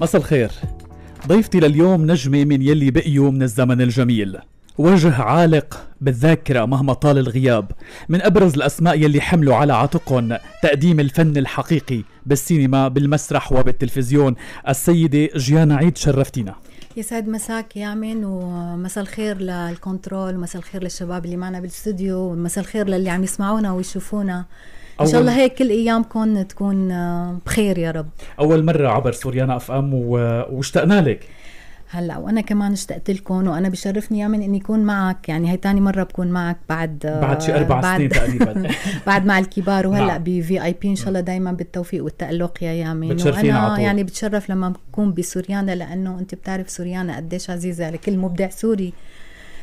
مساء الخير. ضيفتي لليوم نجمة من يلي بقيوا من الزمن الجميل. وجه عالق بالذاكرة مهما طال الغياب. من أبرز الأسماء يلي حملوا على عاتقهم تقديم الفن الحقيقي بالسينما بالمسرح وبالتلفزيون. السيدة جيانا عيد شرفتينا. يسعد مساك يامن ومساء الخير للكنترول ومساء الخير للشباب اللي معنا بالاستوديو ومساء الخير للي عم يسمعونا ويشوفونا. إن شاء الله هيك كل ايامكم تكون بخير يا رب. أول مرة عبر سوريانا FM واشتقنا لك. هلأ وأنا كمان اشتقت لكم وأنا بشرفني يا يامن إني أكون معك. يعني هي ثاني مرة بكون معك بعد بعد شي أربع بعد سنين تقريبا. بعد مع الكبار. وهلأ نعم. ب VIP إن شاء الله دائما بالتوفيق والتألق يا يامن. وأنا يعني بتشرف لما بكون بسوريانا لأنه أنت بتعرف سوريانا قديش عزيزة لكل مبدع سوري.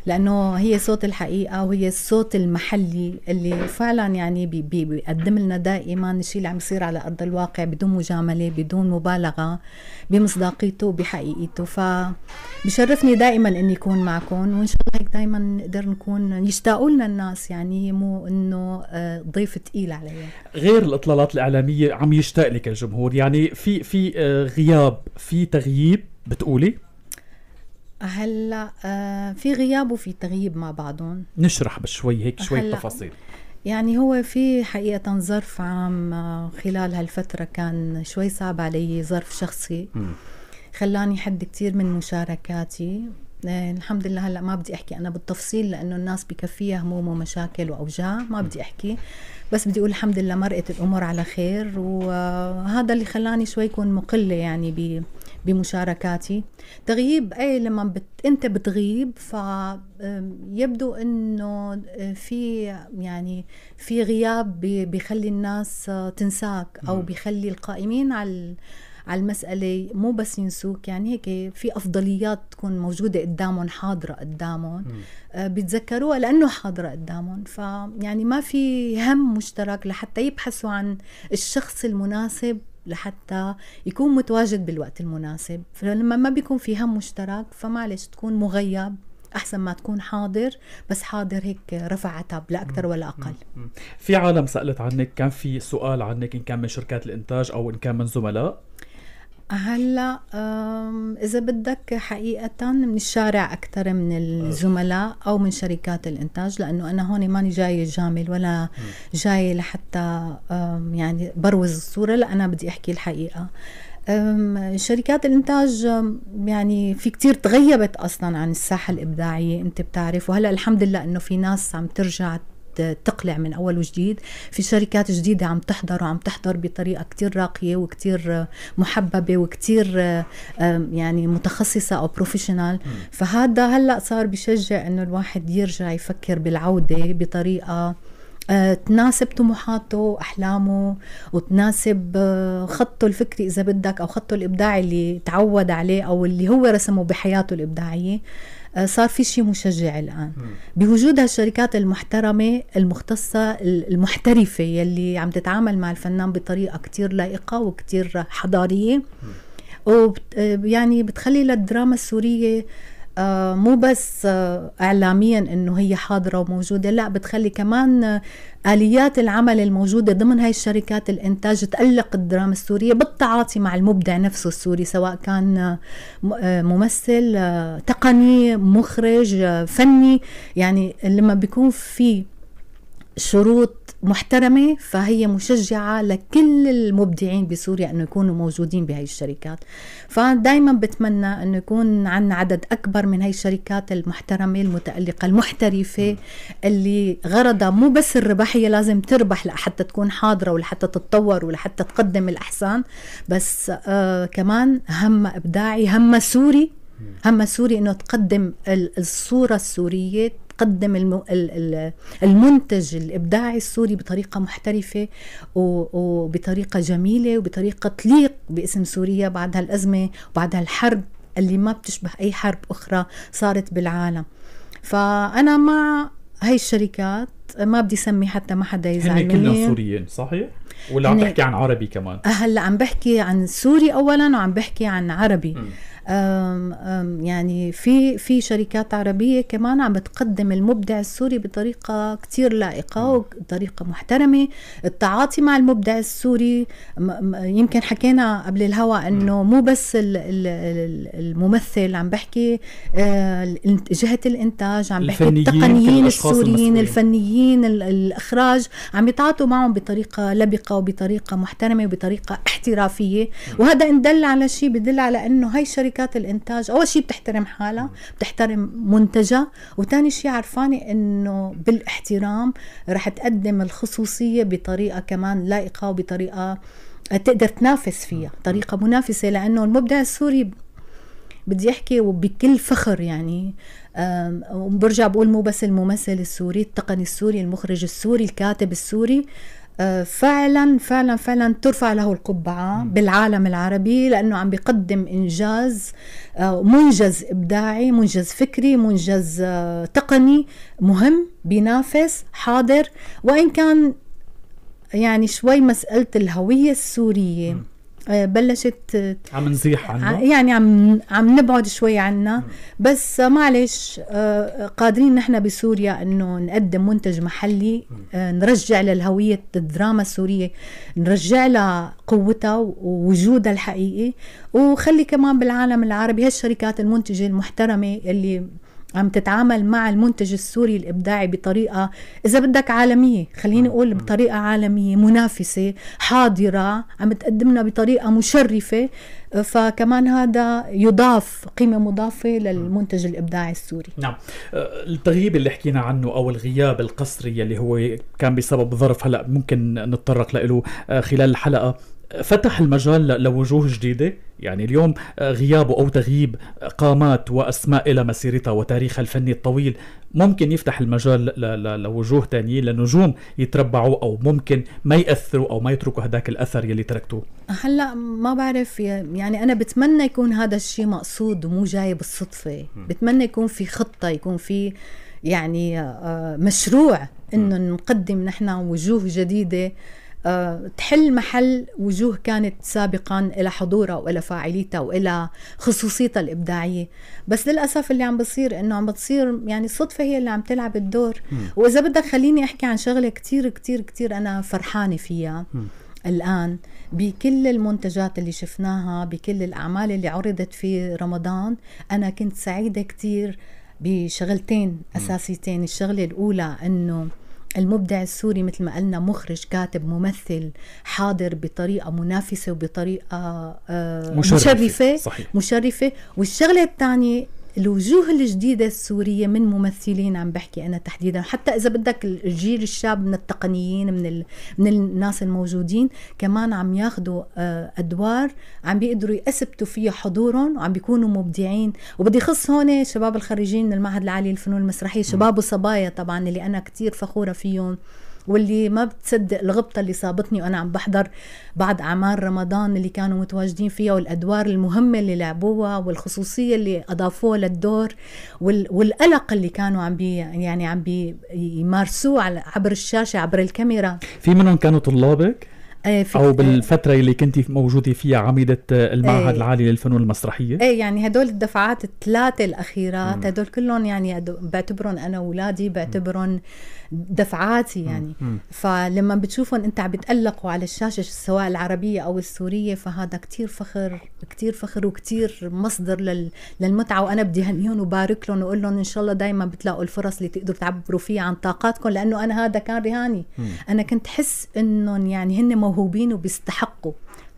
لأنه هي صوت الحقيقة وهي الصوت المحلي اللي فعلا يعني بي بي بيقدم لنا دائما الشيء اللي عم يصير على أرض الواقع بدون مجاملة بدون مبالغة بمصداقيته وبحقيقته فبشرفني دائما إني اكون معكم وإن شاء الله هيك دائما نقدر نكون يشتاقوا لنا الناس يعني مو إنه آه، ضيف ثقيل عليهم غير الإطلالات الإعلامية عم يشتاق لك الجمهور. يعني في في آه، غياب في تغييب بتقولي؟ هلا آه في غياب وفي تغييب مع بعضهم. نشرح بشوي هيك شوي تفاصيل. يعني هو في حقيقة ظرف عام آه، خلال هالفترة كان شوي صعب علي ظرف شخصي. م. خلاني حد كتير من مشاركاتي. آه، الحمد لله هلا ما بدي أحكي أنا بالتفصيل لأنه الناس بكفيها هموم ومشاكل وأوجاع ما بدي أحكي. بس بدي أقول الحمد لله مرقت الأمور على خير وهذا اللي خلاني شوي يكون مقلة يعني بمشاركاتي. تغييب أي لما بت أنت بتغيب فيبدو إنه في يعني في غياب بيخلي الناس تنساك أو بيخلي القائمين على على المسألة مو بس ينسوك. يعني هيك في أفضليات تكون موجودة قدامهم حاضرة قدامهم آه بيتذكروها لأنه حاضرة قدامهم. فيعني ما في هم مشترك لحتى يبحثوا عن الشخص المناسب لحتى يكون متواجد بالوقت المناسب. فلما ما بيكون في هم مشترك فمعلش تكون مغيب أحسن ما تكون حاضر بس حاضر هيك رفع عتب لا أكثر ولا أقل. في عالم سألت عنك كان في سؤال عنك إن كان من شركات الإنتاج أو إن كان من زملاء؟ هلا إذا بدك حقيقة من الشارع أكثر من الزملاء أو من شركات الإنتاج لأنه أنا هون ماني جاي جامل ولا جاي لحتى يعني بروز الصورة لا أنا بدي أحكي الحقيقة. شركات الإنتاج يعني في كتير تغيبت أصلا عن الساحة الإبداعية أنت بتعرف وهلأ الحمد لله إنه في ناس عم ترجع تقلع من أول وجديد. في شركات جديدة عم تحضر وعم تحضر بطريقة كتير راقية وكتير محببة وكتير يعني متخصصة أو بروفيشنال فهذا هلأ صار بشجع إنه الواحد يرجع يفكر بالعودة بطريقة آه، تناسب طموحاته وأحلامه وتناسب آه، خطه الفكري إذا بدك أو خطه الإبداعي اللي تعود عليه أو اللي هو رسمه بحياته الإبداعية. صار في شيء مشجع الآن. بوجود هالشركات المحترمة المختصة المحترفة يلي عم تتعامل مع الفنان بطريقة كتير لائقة وكتير حضارية. ويعني بتخلي للدراما السورية آه مو بس آه اعلاميا إنه هي حاضرة وموجودة لا بتخلي كمان آه آليات العمل الموجودة ضمن هاي الشركات الإنتاج تألق الدراما السورية بالتعاطي مع المبدع نفسه السوري سواء كان آه، آه، ممثل آه، تقني مخرج فني. يعني لما بيكون في شروط محترمة فهي مشجعة لكل المبدعين بسوريا أنه يكونوا موجودين بهاي الشركات. فدايما بتمنى أنه يكون عنا عدد أكبر من هاي الشركات المحترمة المتألقة المحترفة اللي غرضها مو بس الربح هي لازم تربح لحتى تكون حاضرة ولحتى تتطور ولحتى تقدم الأحسان. بس آه كمان هم إبداعي هم سوري هم سوري إنه تقدم الصورة السورية تقدم المنتج الإبداعي السوري بطريقة محترفة وبطريقة جميلة وبطريقة تليق باسم سوريا بعد هالازمه وبعد هالحرب اللي ما بتشبه أي حرب أخرى صارت بالعالم. فأنا مع هاي الشركات ما بدي سمي حتى ما حدا يزعل هن كلهم سوريين صحيح؟ ولا عم تحكي عن عربي كمان؟ هلا عم بحكي عن سوري اولا وعم بحكي عن عربي م. أم أم يعني في في شركات عربية كمان عم بتقدم المبدع السوري بطريقة كتير لائقة وطريقة محترمة التعاطي مع المبدع السوري يمكن حكينا قبل الهوا إنه مو بس الممثل عم بحكي آه، جهة الإنتاج عم بحكي التقنيين السوريين الفنيين الإخراج عم يتعاطوا معهم بطريقة لبقة وبطريقة محترمة وبطريقة احترافية. وهذا إن دل على شيء بدل على إنه هاي شركات الإنتاج أول شيء بتحترم حالها بتحترم منتجها. وثاني شيء عرفانة إنه بالاحترام رح تقدم الخصوصية بطريقة كمان لائقة وبطريقة تقدر تنافس فيها طريقة منافسة. لأنه المبدع السوري بدي أحكي وبكل فخر يعني وبرجع بقول مو بس الممثل السوري التقني السوري المخرج السوري الكاتب السوري. آه، فعلا فعلا فعلا ترفع له القبعة بالعالم العربي لأنه عم بيقدم إنجاز آه، منجز إبداعي منجز فكري منجز آه، تقني مهم بينافس حاضر. وإن كان يعني شوي مسألة الهوية السورية. بلشت عم نزيح عنها يعني عم عم نبعد شوي عنها بس معلش آه، قادرين نحن بسوريا إنه نقدم منتج محلي آه، نرجع للهوية الدراما السورية نرجع لها قوتها ووجودها الحقيقي. وخلي كمان بالعالم العربي هالشركات المنتجة المحترمة اللي عم تتعامل مع المنتج السوري الإبداعي بطريقة إذا بدك عالمية خليني أقول بطريقة عالمية منافسة حاضرة عم تقدمنا بطريقة مشرفة فكمان هذا يضاف قيمة مضافة للمنتج الإبداعي السوري. نعم. أه، التغييب اللي حكينا عنه أو الغياب القسري اللي هو كان بسبب ظرف هلأ ممكن نتطرق له أه، خلال الحلقة فتح المجال لوجوه جديدة؟ يعني اليوم غيابه أو تغييب قامات وأسماء إلى مسيرتها وتاريخها الفني الطويل ممكن يفتح المجال لوجوه تانيين لنجوم يتربعوا أو ممكن ما يأثروا أو ما يتركوا هذاك الأثر يلي تركتوه هلأ ما بعرف يعني أنا بتمنى يكون هذا الشيء مقصود ومو جاي بالصدفة بتمنى يكون في خطة يكون في يعني آه، مشروع إنه نقدم نحن وجوه جديدة آه، تحل محل وجوه كانت سابقا إلى حضورها وإلى فاعليتها وإلى خصوصيتها الإبداعية. بس للأسف اللي عم بصير إنه عم بتصير يعني الصدفة هي اللي عم تلعب الدور. م. وإذا بدك خليني أحكي عن شغلة كتير كتير كتير أنا فرحانة فيها م. الآن. بكل المنتجات اللي شفناها بكل الأعمال اللي عرضت في رمضان أنا كنت سعيدة كتير بشغلتين أساسيتين. الشغلة الأولى أنه المبدع السوري مثل ما قلنا مخرج كاتب ممثل حاضر بطريقة منافسة وبطريقة آه، مشرفة, مشرفة. صحيح. مشرفة. والشغلة الثانية الوجوه الجديدة السورية من ممثلين عم بحكي أنا تحديدا. حتى إذا بدك الجيل الشاب من التقنيين من ال... من الناس الموجودين كمان عم ياخذوا آه، أدوار عم بيقدروا يثبتوا فيها حضورهم وعم بيكونوا مبدعين. وبدي خص هون شباب الخريجين من المعهد العالي للفنون المسرحية شباب وصبايا طبعا اللي أنا كتير فخورة فيهم. واللي ما بتصدق الغبطة اللي صابتني وأنا عم بحضر بعد اعمال رمضان اللي كانوا متواجدين فيها والأدوار المهمة اللي لعبوها والخصوصية اللي أضافوها للدور والقلق اللي كانوا عم بي يعني عم بيمارسوه عبر الشاشة عبر الكاميرا. في منهم كانوا طلابك؟ إيه أو بالفترة اللي كنت موجودة فيها عميدة المعهد إيه العالي للفنون المسرحية؟ إيه يعني هدول الدفعات الثلاثة الأخيرات هدول كلهم يعني بعتبرهم أنا واولادي بعتبرهم دفعاتي يعني. مم. فلما بتشوفهم انت عم بتألقوا على الشاشة سواء العربية أو السورية فهذا كتير فخر كتير فخر وكتير مصدر لل... للمتعة. وأنا بدي هنيهم وبارك لهم وأقول لهم إن شاء الله دائما بتلاقوا الفرص اللي تقدروا تعبروا فيها عن طاقاتكم لأنه أنا هذا كان رهاني. مم. أنا كنت حس إنهم يعني هن موهوبين وبيستحقوا.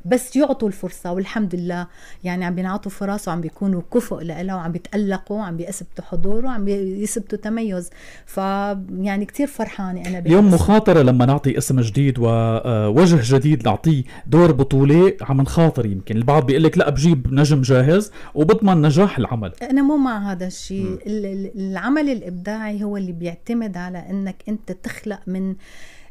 بس يعطوا الفرصة والحمد لله يعني عم بينعطوا فرص وعم بيكونوا كفؤ لها وعم بيتألقوا وعم بيثبتوا حضور وعم بيثبتوا تميز. فيعني كتير فرحانة أنا اليوم مخاطرة لما نعطي اسم جديد ووجه جديد نعطيه دور بطولة عم نخاطر يمكن. البعض بيقول لك لا بجيب نجم جاهز وبضمن نجاح العمل. أنا مو مع هذا الشيء. العمل الإبداعي هو اللي بيعتمد على أنك أنت تخلق من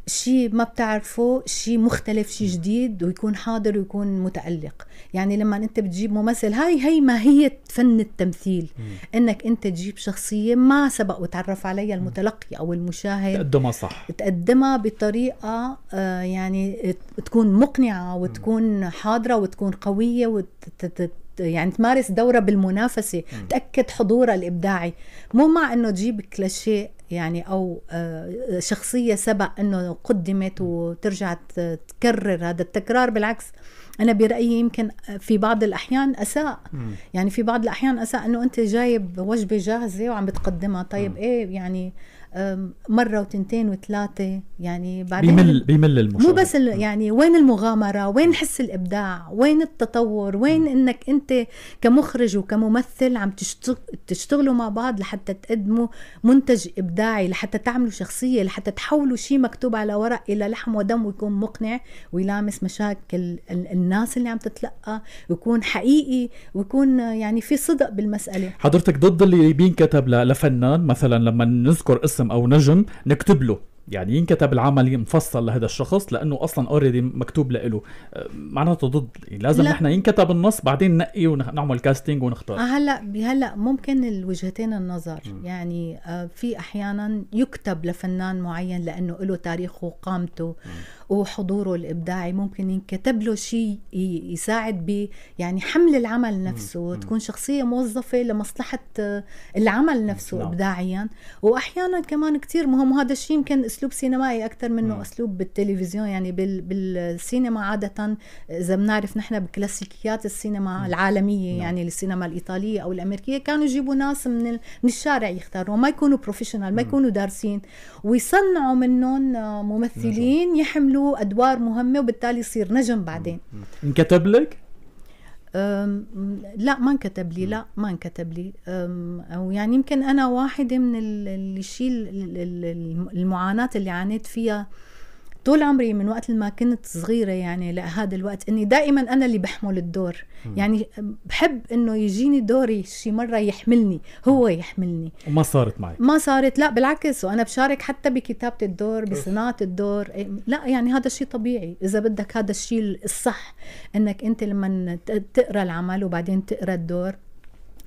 شيء ما بتعرفه شيء مختلف شيء جديد ويكون حاضر ويكون متألق. يعني لما انت بتجيب ممثل هاي هي ماهية فن التمثيل. انك انت تجيب شخصية ما سبق وتعرف عليها المتلقي أو المشاهد. تقدمها صح. تقدمها بطريقة آه، يعني تكون مقنعة وتكون حاضرة وتكون قوية وت يعني تمارس دورة بالمنافسة. م. تأكد حضورها الإبداعي. مو مع أنه تجيب كلاشيه يعني أو آه، شخصية سبق أنه قدمت وترجع تكرر هذا التكرار بالعكس أنا برأيي يمكن في بعض الأحيان أساء م. يعني في بعض الأحيان أساء أنه أنت جايب وجبة جاهزة وعم بتقدمها طيب م. إيه يعني مرة وتنتين وثلاثة يعني بعدين بيمل بيمل المشاهد مو بس يعني وين المغامرة؟ وين حس الإبداع؟ وين التطور؟ وين إنك أنت كمخرج وكممثل عم تشتغلوا مع بعض لحتى تقدموا منتج إبداعي لحتى تعملوا شخصية لحتى تحولوا شيء مكتوب على ورق إلى لحم ودم ويكون مقنع ويلامس مشاكل الناس اللي عم تتلقى ويكون حقيقي ويكون يعني في صدق بالمسألة. حضرتك ضد اللي بينكتب لفنان مثلا لما نذكر اسم اسم أو نجم نكتب له. يعني ينكتب العمل مفصل لهذا الشخص لأنه أصلا اوريدي مكتوب له أه، معناته ضد. يعني لازم نحن ينكتب النص بعدين نقي ونعمل كاستنج ونختار. آه، هلأ هلأ ممكن الوجهتين النظر. م. يعني آه، في أحيانا يكتب لفنان معين لأنه له تاريخه وقامته. م. وحضوره الإبداعي ممكن ينكتب له شيء يساعد ب يعني حمل العمل نفسه. تكون شخصية موظفة لمصلحة آه، العمل نفسه. نعم. ابداعيا واحيانا كمان كثير مهم وهذا الشيء يمكن أسلوب سينمائي أكثر منه. أسلوب بالتلفزيون يعني بال بالسينما عادة إذا بنعرف نحن بكلاسيكيات السينما. العالمية م. يعني السينما الإيطالية أو الأمريكية كانوا يجيبوا ناس من من الشارع يختاروا ما يكونوا بروفيشنال ما يكونوا دارسين ويصنعوا منهم آه، ممثلين يحملوا له أدوار مهمة وبالتالي يصير نجم بعدين. انكتب لك؟ لا ما انكتب لي لا ما انكتب لي. أو يعني يمكن أنا واحدة من الشيء المعاناة اللي عانيت فيها طول عمري من وقت ما كنت صغيرة يعني لهذا الوقت إني دائما أنا اللي بحمل الدور. م. يعني بحب إنه يجيني دوري شي مرة يحملني هو يحملني. وما صارت معي ما صارت لا بالعكس وأنا بشارك حتى بكتابة الدور بصناعة الدور. إيه، لا يعني هذا الشيء طبيعي. إذا بدك هذا الشيء الصح إنك أنت لما تقرأ العمل وبعدين تقرأ الدور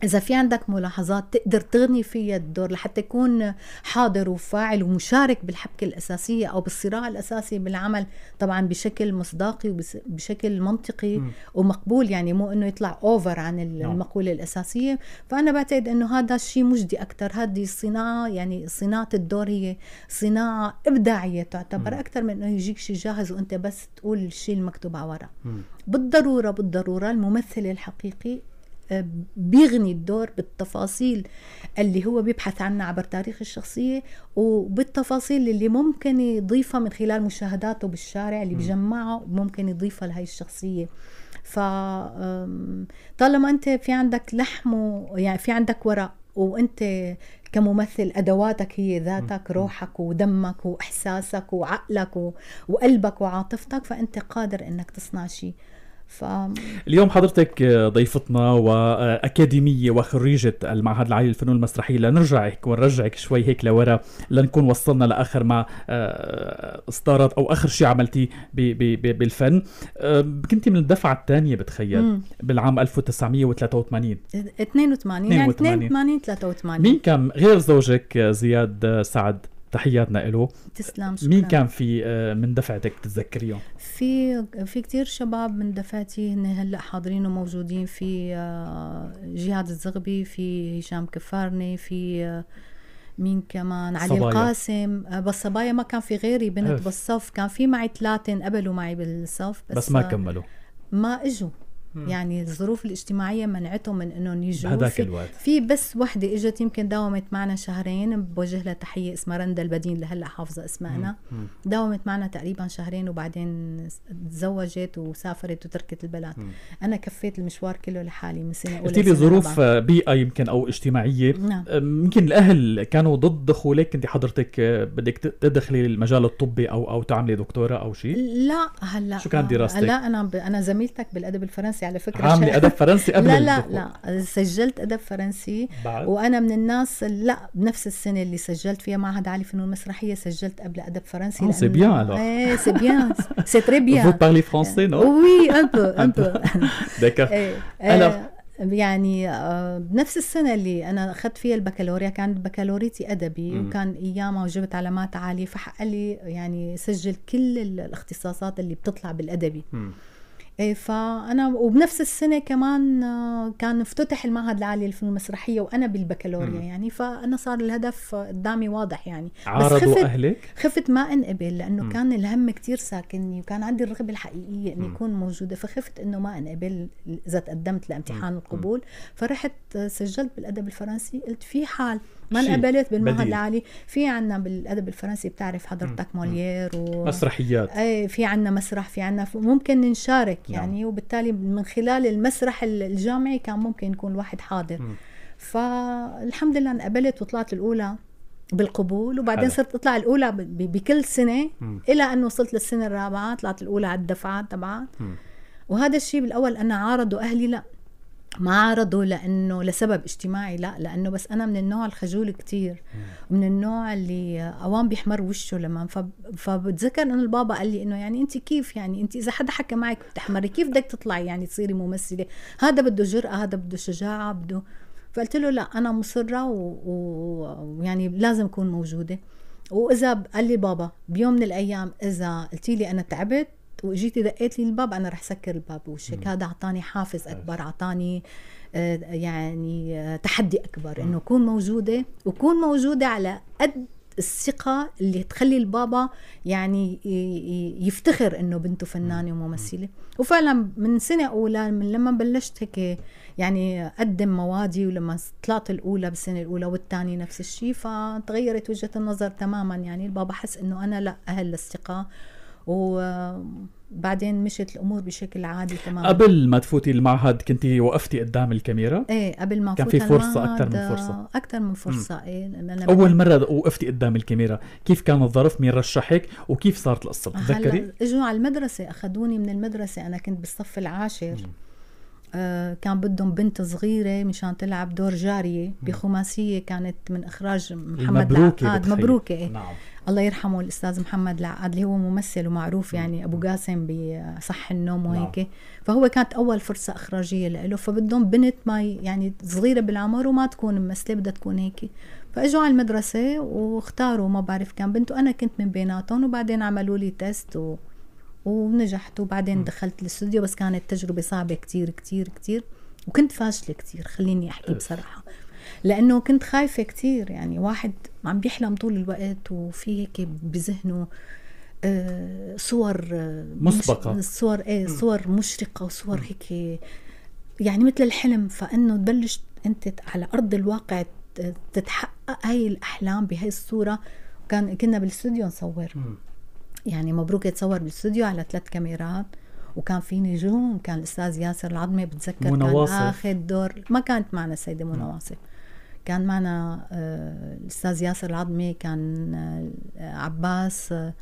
إذا في عندك ملاحظات تقدر تغني فيها الدور لحتى يكون حاضر وفاعل ومشارك بالحبكة الأساسية أو بالصراع الأساسي بالعمل طبعا بشكل مصداقي وبشكل منطقي م. ومقبول يعني مو إنه يطلع أوفر عن نعم. المقولة الأساسية فأنا بعتقد إنه هذا الشيء مجدي أكثر هذه الصناعة يعني صناعة الدور هي صناعة إبداعية تعتبر. أكثر من إنه يجيك شيء جاهز وأنت بس تقول الشيء المكتوب على ورق بالضرورة بالضرورة الممثل الحقيقي بيغني الدور بالتفاصيل اللي هو بيبحث عنها عبر تاريخ الشخصية وبالتفاصيل اللي ممكن يضيفها من خلال مشاهداته بالشارع اللي بجمعها ممكن يضيفها لهي الشخصية. ف طالما أنت في عندك لحم يعني في عندك ورق وأنت كممثل أدواتك هي ذاتك روحك ودمك وإحساسك وعقلك وقلبك وعاطفتك فأنت قادر إنك تصنع شيء. ف... اليوم حضرتك ضيفتنا وأكاديمية وخريجة المعهد العالي للفنون المسرحية. لنرجعك ونرجعك شوي هيك لورا لنكون وصلنا لآخر ما آه، اصدرت أو آخر شيء عملتيه بالفن. آه، كنت من الدفعة الثانية بتخيل مم. بالعام 1983 82 يعني 82 83 مين كان غير زوجك زياد سعد؟ تحياتنا له تسلم شكرا. مين كان في آه، من دفعتك تتذكريهم؟ في في كثير شباب من دفعتي هن هلأ حاضرين وموجودين في آه، جهاد الزغبي في هشام كفارني في آه، مين كمان؟ علي صبايا. القاسم. بس صبايا ما كان في غيري بنت بالصف. كان في معي ثلاثة انقبلوا معي بالصف بس, بس ما كملوا. ما إجوا. يعني الظروف الاجتماعية منعتهم من انهم يجوا بهذاك الوقت. في بس وحدة إجت يمكن داومت معنا شهرين بوجه لها تحية اسمها رندا البدين لهلأ حافظة اسمها أنا داومت معنا تقريبا شهرين وبعدين تزوجت وسافرت وتركت البلد. مم. أنا كفيت المشوار كله لحالي من سنة أولى قلت لي ظروف بيئة يمكن أو اجتماعية. نعم. يمكن الأهل كانوا ضد دخولك أنت حضرتك بدك تدخلي المجال الطبي أو أو تعملي دكتوره أو شيء؟ لا هلأ شو كان دراستك؟ لا أنا ب... أنا زميلتك بالأدب الفرنسي على فكرة عاملة أدب فرنسي قبل لا لا لا سجلت أدب فرنسي. بعد؟ وأنا من الناس لا بنفس السنة اللي سجلت فيها معهد عالي فنون مسرحية سجلت قبل أدب فرنسي Ah, c'est bien, alors. إيه c'est bien c'est très bien parlez français, non? oui, un peu, un peu آه، يعني آه، بنفس السنة اللي أنا أخذت فيها البكالوريا كانت بكالوريتي أدبي مم. وكان أيامها وجبت علامات عالية فحق لي يعني سجل كل ال- الاختصاصات اللي بتطلع بالأدبي. مم. إيه فأنا وبنفس السنة كمان آه، كان افتتح المعهد العالي للفنون المسرحية وأنا بالبكالوريا. يعني فأنا صار الهدف قدامي واضح يعني بس عارضوا خفت أهلك خفت ما انقبل لأنه مم. كان الهم كتير ساكنني وكان عندي الرغبة الحقيقية إني. أكون موجودة فخفت إنه ما انقبل إذا تقدمت لامتحان. القبول فرحت سجلت بالأدب الفرنسي قلت في حال ما انقبلت بالمعهد. العالي في عنا بالأدب الفرنسي بتعرف حضرتك. موليير و مسرحيات إيه في عنا مسرح في عنا ممكن نشارك نعم. يعني وبالتالي من خلال المسرح الجامعي كان ممكن يكون الواحد حاضر مم. فالحمد لله انقبلت وطلعت الأولى بالقبول وبعدين حلو. صرت أطلع الأولى بكل سنة مم. إلى أن وصلت للسنة الرابعة طلعت الأولى على الدفعات تبعها مم. وهذا الشيء بالأول أنا عارضوا أهلي لا ما عارضوا لأنه لسبب اجتماعي لا لأنه بس أنا من النوع الخجول كتير. من النوع اللي اوام بيحمر وشه لما فب... فبتذكر إنه البابا قال لي إنه يعني انت كيف يعني؟ انت إذا حدا حكى معك بتحمري كيف بدك تطلعي يعني تصيري ممثلة؟ هذا بده جرأة هذا بده شجاعة بده فقلت له لا أنا مصرة ويعني و... لازم أكون موجودة. وإذا قال لي بابا بيوم من الأيام إذا قلتي لي أنا تعبت واجيتي دقيت لي الباب أنا رح سكر الباب بوشك هذا أعطاني حافز أكبر أعطاني آه، يعني آه، تحدي أكبر إنه اكون موجودة وكون موجودة على قد الثقة اللي تخلي البابا يعني يفتخر إنه بنته فنانة وممثلة. وفعلا من سنة أولى من لما بلشت هيك يعني أقدم موادي ولما طلعت الأولى بالسنة الأولى والثانية نفس الشيء فتغيرت وجهة النظر تماما. يعني البابا حس إنه أنا لا أهل للثقة وبعدين مشت الأمور بشكل عادي تماما. قبل ما تفوتي المعهد كنتي وقفتي قدام الكاميرا؟ إيه قبل ما كان في المعهد، أكتر من فرصة. أكثر من فرصة. إيه أنا أول مرة وقفتي قدام الكاميرا كيف كان الظرف؟ مين رشحك؟ وكيف صارت القصة؟ بتتذكري اجوا على المدرسة أخذوني من المدرسة أنا كنت بالصف العاشر. آه كان بدهم بنت صغيرة مشان تلعب دور جارية بخماسية كانت من إخراج محمد العقاد. مبروكة إيه. نعم. الله يرحمه الأستاذ محمد العقاد اللي هو ممثل ومعروف يعني أبو قاسم بصح النوم وهيك. فهو كانت أول فرصة إخراجية له. فبدهم بنت ما يعني صغيرة بالعمر وما تكون ممثلة بدها تكون هيك. فإجوا على المدرسة واختاروا ما بعرف كان بنت وأنا كنت من بيناتهم وبعدين عملوا لي test و... ونجحت وبعدين دخلت الاستوديو بس كانت تجربة صعبة كتير كتير كتير. وكنت فاشلة كتير خليني أحكي أف. بصراحة. لأنه كنت خايفة كتير يعني واحد عم بيحلم طول الوقت وفي هيك بذهنه آه، صور آه، مش- مسبقة. صور إيه صور مشرقة وصور هيك يعني مثل الحلم. فإنه تبلش أنت على أرض الواقع تتحقق هاي الأحلام بهاي الصورة. كان كنا بالاستوديو نصور. يعني مبروك يتصور بالاستوديو على ثلاث كاميرات وكان في نجوم كان الأستاذ ياسر العظمي بتذكر كان. آخذ دور ما كانت معنا السيده منى واصف كان معنا آه، الأستاذ ياسر العظمي كان آه، عباس آه،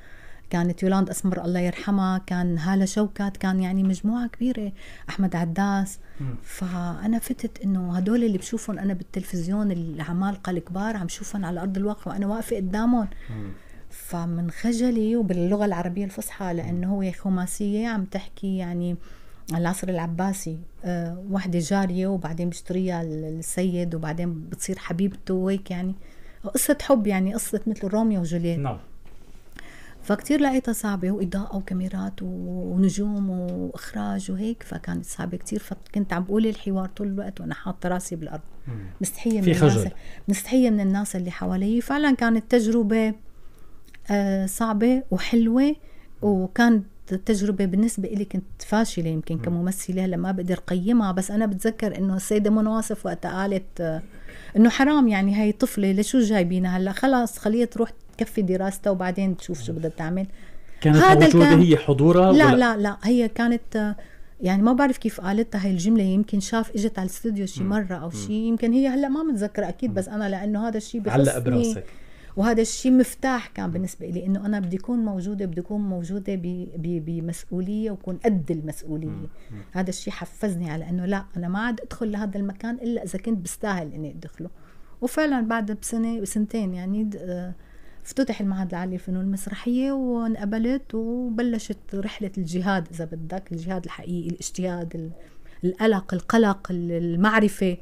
كانت يولاند أسمر الله يرحمها كان هالة شوكات كان يعني مجموعة كبيرة أحمد عداس مم. فأنا فتت إنه هدول اللي بشوفهم أنا بالتلفزيون العمالقة الكبار عم شوفهم على أرض الواقع وأنا واقفة قدامهم مم. فمن خجلي وباللغة العربية الفصحى لأنه هو خماسية عم تحكي يعني العصر العباسي. أه وحدة جارية وبعدين بيشتريها السيد وبعدين بتصير حبيبته وهيك يعني. قصة حب يعني قصة مثل روميو وجولييت. نعم. فكتير لقيتها صعبة وإضاءة وكاميرات ونجوم وإخراج وهيك فكانت صعبة كتير. فكنت عم بقول الحوار طول الوقت وأنا حاطة راسي بالأرض. مستحية من في الناس. مستحية من الناس اللي حوالي. فعلا كانت تجربة صعبة وحلوة وكانت تجربة بالنسبة إلي كنت فاشلة يمكن كممثلة هلأ ما بقدر قيمها بس أنا بتذكر إنه السيدة منى واصف وقتها قالت آه، إنه حرام يعني هاي طفلة لشو جايبينها؟ هلأ خلاص خليها تروح تكفي دراستها وبعدين تشوف شو بدها تعمل. كانت هذا موجودة كان- هي حضورها لا ولا- لا لا هي كانت آه، يعني ما بعرف كيف قالتها هاي الجملة يمكن شاف إجت على الاستوديو شي مرة أو شي يمكن هي هلأ ما متذكرة أكيد بس أنا لأنه هذا الشيء علق بخصني براسك. وهذا الشيء مفتاح كان بالنسبة لي إنه أنا بدي أكون موجودة بدي أكون موجودة بمسؤولية وكون قد المسؤولية. هذا الشيء حفزني على إنه لا أنا ما عاد أدخل لهذا المكان إلا إذا كنت بستاهل إني أدخله. وفعلا بعد بسنة بسنتين يعني افتتح المعهد العالي للفنون المسرحية وانقبلت وبلشت رحلة الجهاد إذا بدك الجهاد الحقيقي الاجتهاد القلق القلق المعرفة.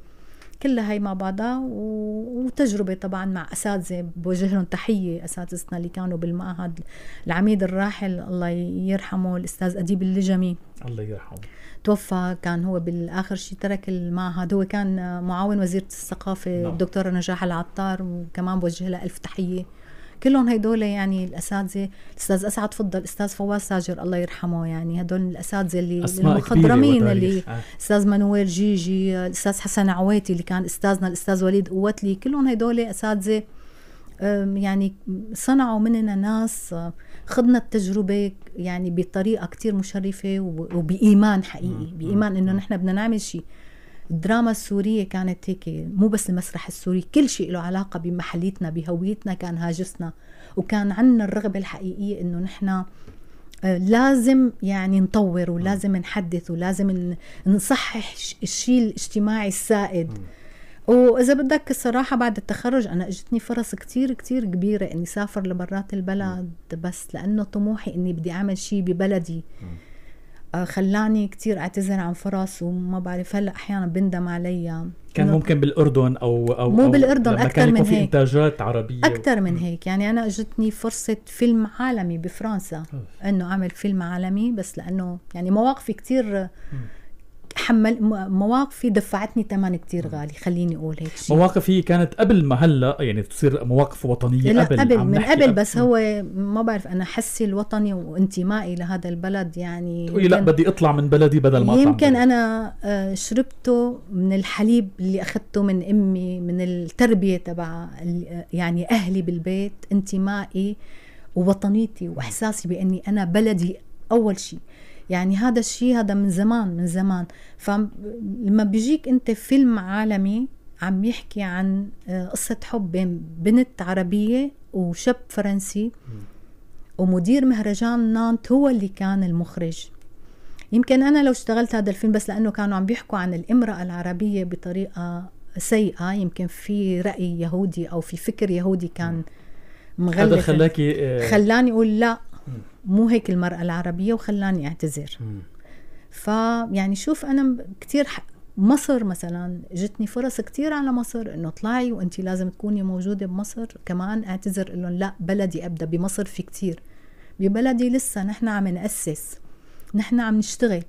كلها هي مع بعضها وتجربة طبعا مع أساتذة بوجه لهم تحية أساتذتنا اللي كانوا بالمعهد العميد الراحل الله يرحمه الأستاذ أديب اللجمي. الله يرحمه. توفى كان هو بالآخر شيء ترك المعهد. هو كان معاون وزيرة الثقافة نعم. الدكتورة نجاح العطار وكمان بوجه لها ألف تحية. كلهم هدول يعني الأساتذة الاستاذ أسعد فضة أستاذ فواز ساجر الله يرحمه يعني هدول الأساتذة اللي المخضرمين اللي آه. أستاذ مانويل جيجي الاستاذ حسن عويتي اللي كان أستاذنا الأستاذ وليد قوتلي كلهم هدول أساتذة يعني صنعوا مننا ناس خضنا التجربة يعني بطريقة كتير مشرفة وبإيمان حقيقي بإيمان إنه نحن بدنا نعمل شيء. الدراما السورية كانت هيك مو بس المسرح السوري كل شيء له علاقة بمحليتنا بهويتنا كان هاجسنا. وكان عندنا الرغبة الحقيقية إنه نحن آه، لازم يعني نطور ولازم نحدث ولازم نصحح الشيء الاجتماعي السائد. وإذا بدك الصراحه بعد التخرج أنا إجتني فرص كتير كتير كبيرة إني سافر لبرات البلد بس لأنه طموحي إني بدي أعمل شيء ببلدي. خلاني كتير أعتذر عن فرص وما بعرف. هلأ أحيانا بندم عليها كان ممكن بالأردن أو أو مو بالأردن أكثر من هيك. إنتاجات عربية أكثر من هيك. يعني أنا أجتني فرصة فيلم عالمي بفرنسا إنه أعمل فيلم عالمي بس لأنه يعني مواقفي كتير حمل مواقفي دفعتني ثمن كتير غالي. خليني أقول هيك شيء. مواقف هي كانت قبل ما هلا يعني تصير مواقف وطنية لا قبل قبل من قبل بس هو ما بعرف أنا حسي الوطني وانتمائي لهذا البلد يعني تقولي لا بدي اطلع من بلدي بدل ما أطلع يمكن أنا آه، شربته من الحليب اللي أخذته من أمي من التربية تبع يعني أهلي بالبيت انتمائي ووطنيتي وإحساسي بأني أنا بلدي أول شيء. يعني هذا الشيء هذا من زمان من زمان. فلما بيجيك أنت فيلم عالمي عم يحكي عن آه، قصة حب بين بنت عربية وشاب فرنسي ومدير مهرجان نانت هو اللي كان المخرج. يمكن أنا لو اشتغلت هذا الفيلم بس لأنه كانوا عم بيحكوا عن الامرأة العربية بطريقة سيئة. يمكن في رأي يهودي أو في فكر يهودي كان مغلف. هذا خلاكي آه، خلاني أقول لا مو هيك المرأة العربية وخلاني أعتذر. فيعني شوف أنا كتير مصر مثلا جتني فرص كتير على مصر إنه طلعي وانت لازم تكوني موجودة بمصر. كمان أعتذر لهم لا بلدي أبدأ بمصر في كتير. ببلدي لسه نحن عم نأسس نحن عم نشتغل.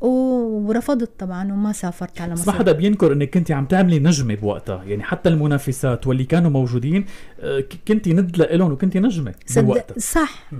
ورفضت طبعا وما سافرت على مصر. ما حدا بينكر إنك كنت عم تعملي نجمة بوقتها. يعني حتى المنافسات واللي كانوا موجودين آه، كنت ند لهم وكنت نجمة بوقتها. صح.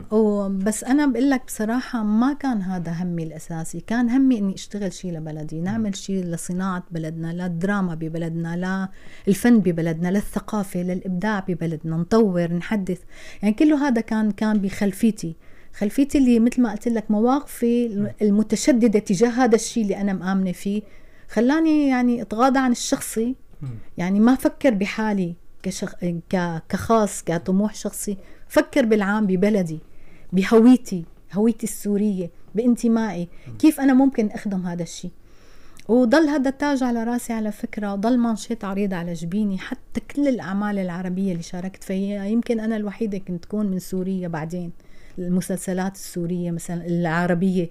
بس أنا بقول لك بصراحة ما كان هذا همي الأساسي. كان همي إني أشتغل شيء لبلدي نعمل شيء لصناعة بلدنا للدراما ببلدنا للفن ببلدنا للثقافه للابداع ببلدنا نطور نحدث. يعني كله هذا كان كان بخلفيتي. خلفيتي اللي مثل ما قلت لك مواقفي المتشددة تجاه هذا الشيء اللي أنا مآمنة فيه. خلاني يعني أتغاضى عن الشخصي. يعني ما فكر بحالي كشخ... ك... كخاص كطموح شخصي. فكر بالعام ببلدي بهويتي هويتي السورية بانتمائي. كيف أنا ممكن أخدم هذا الشيء وضل هذا التاج على راسي على فكرة. ضل مانشيت عريض على جبيني. حتى كل الأعمال العربية اللي شاركت فيها يمكن أنا الوحيدة كنت تكون من سوريا بعدين. المسلسلات السورية مثلا العربية.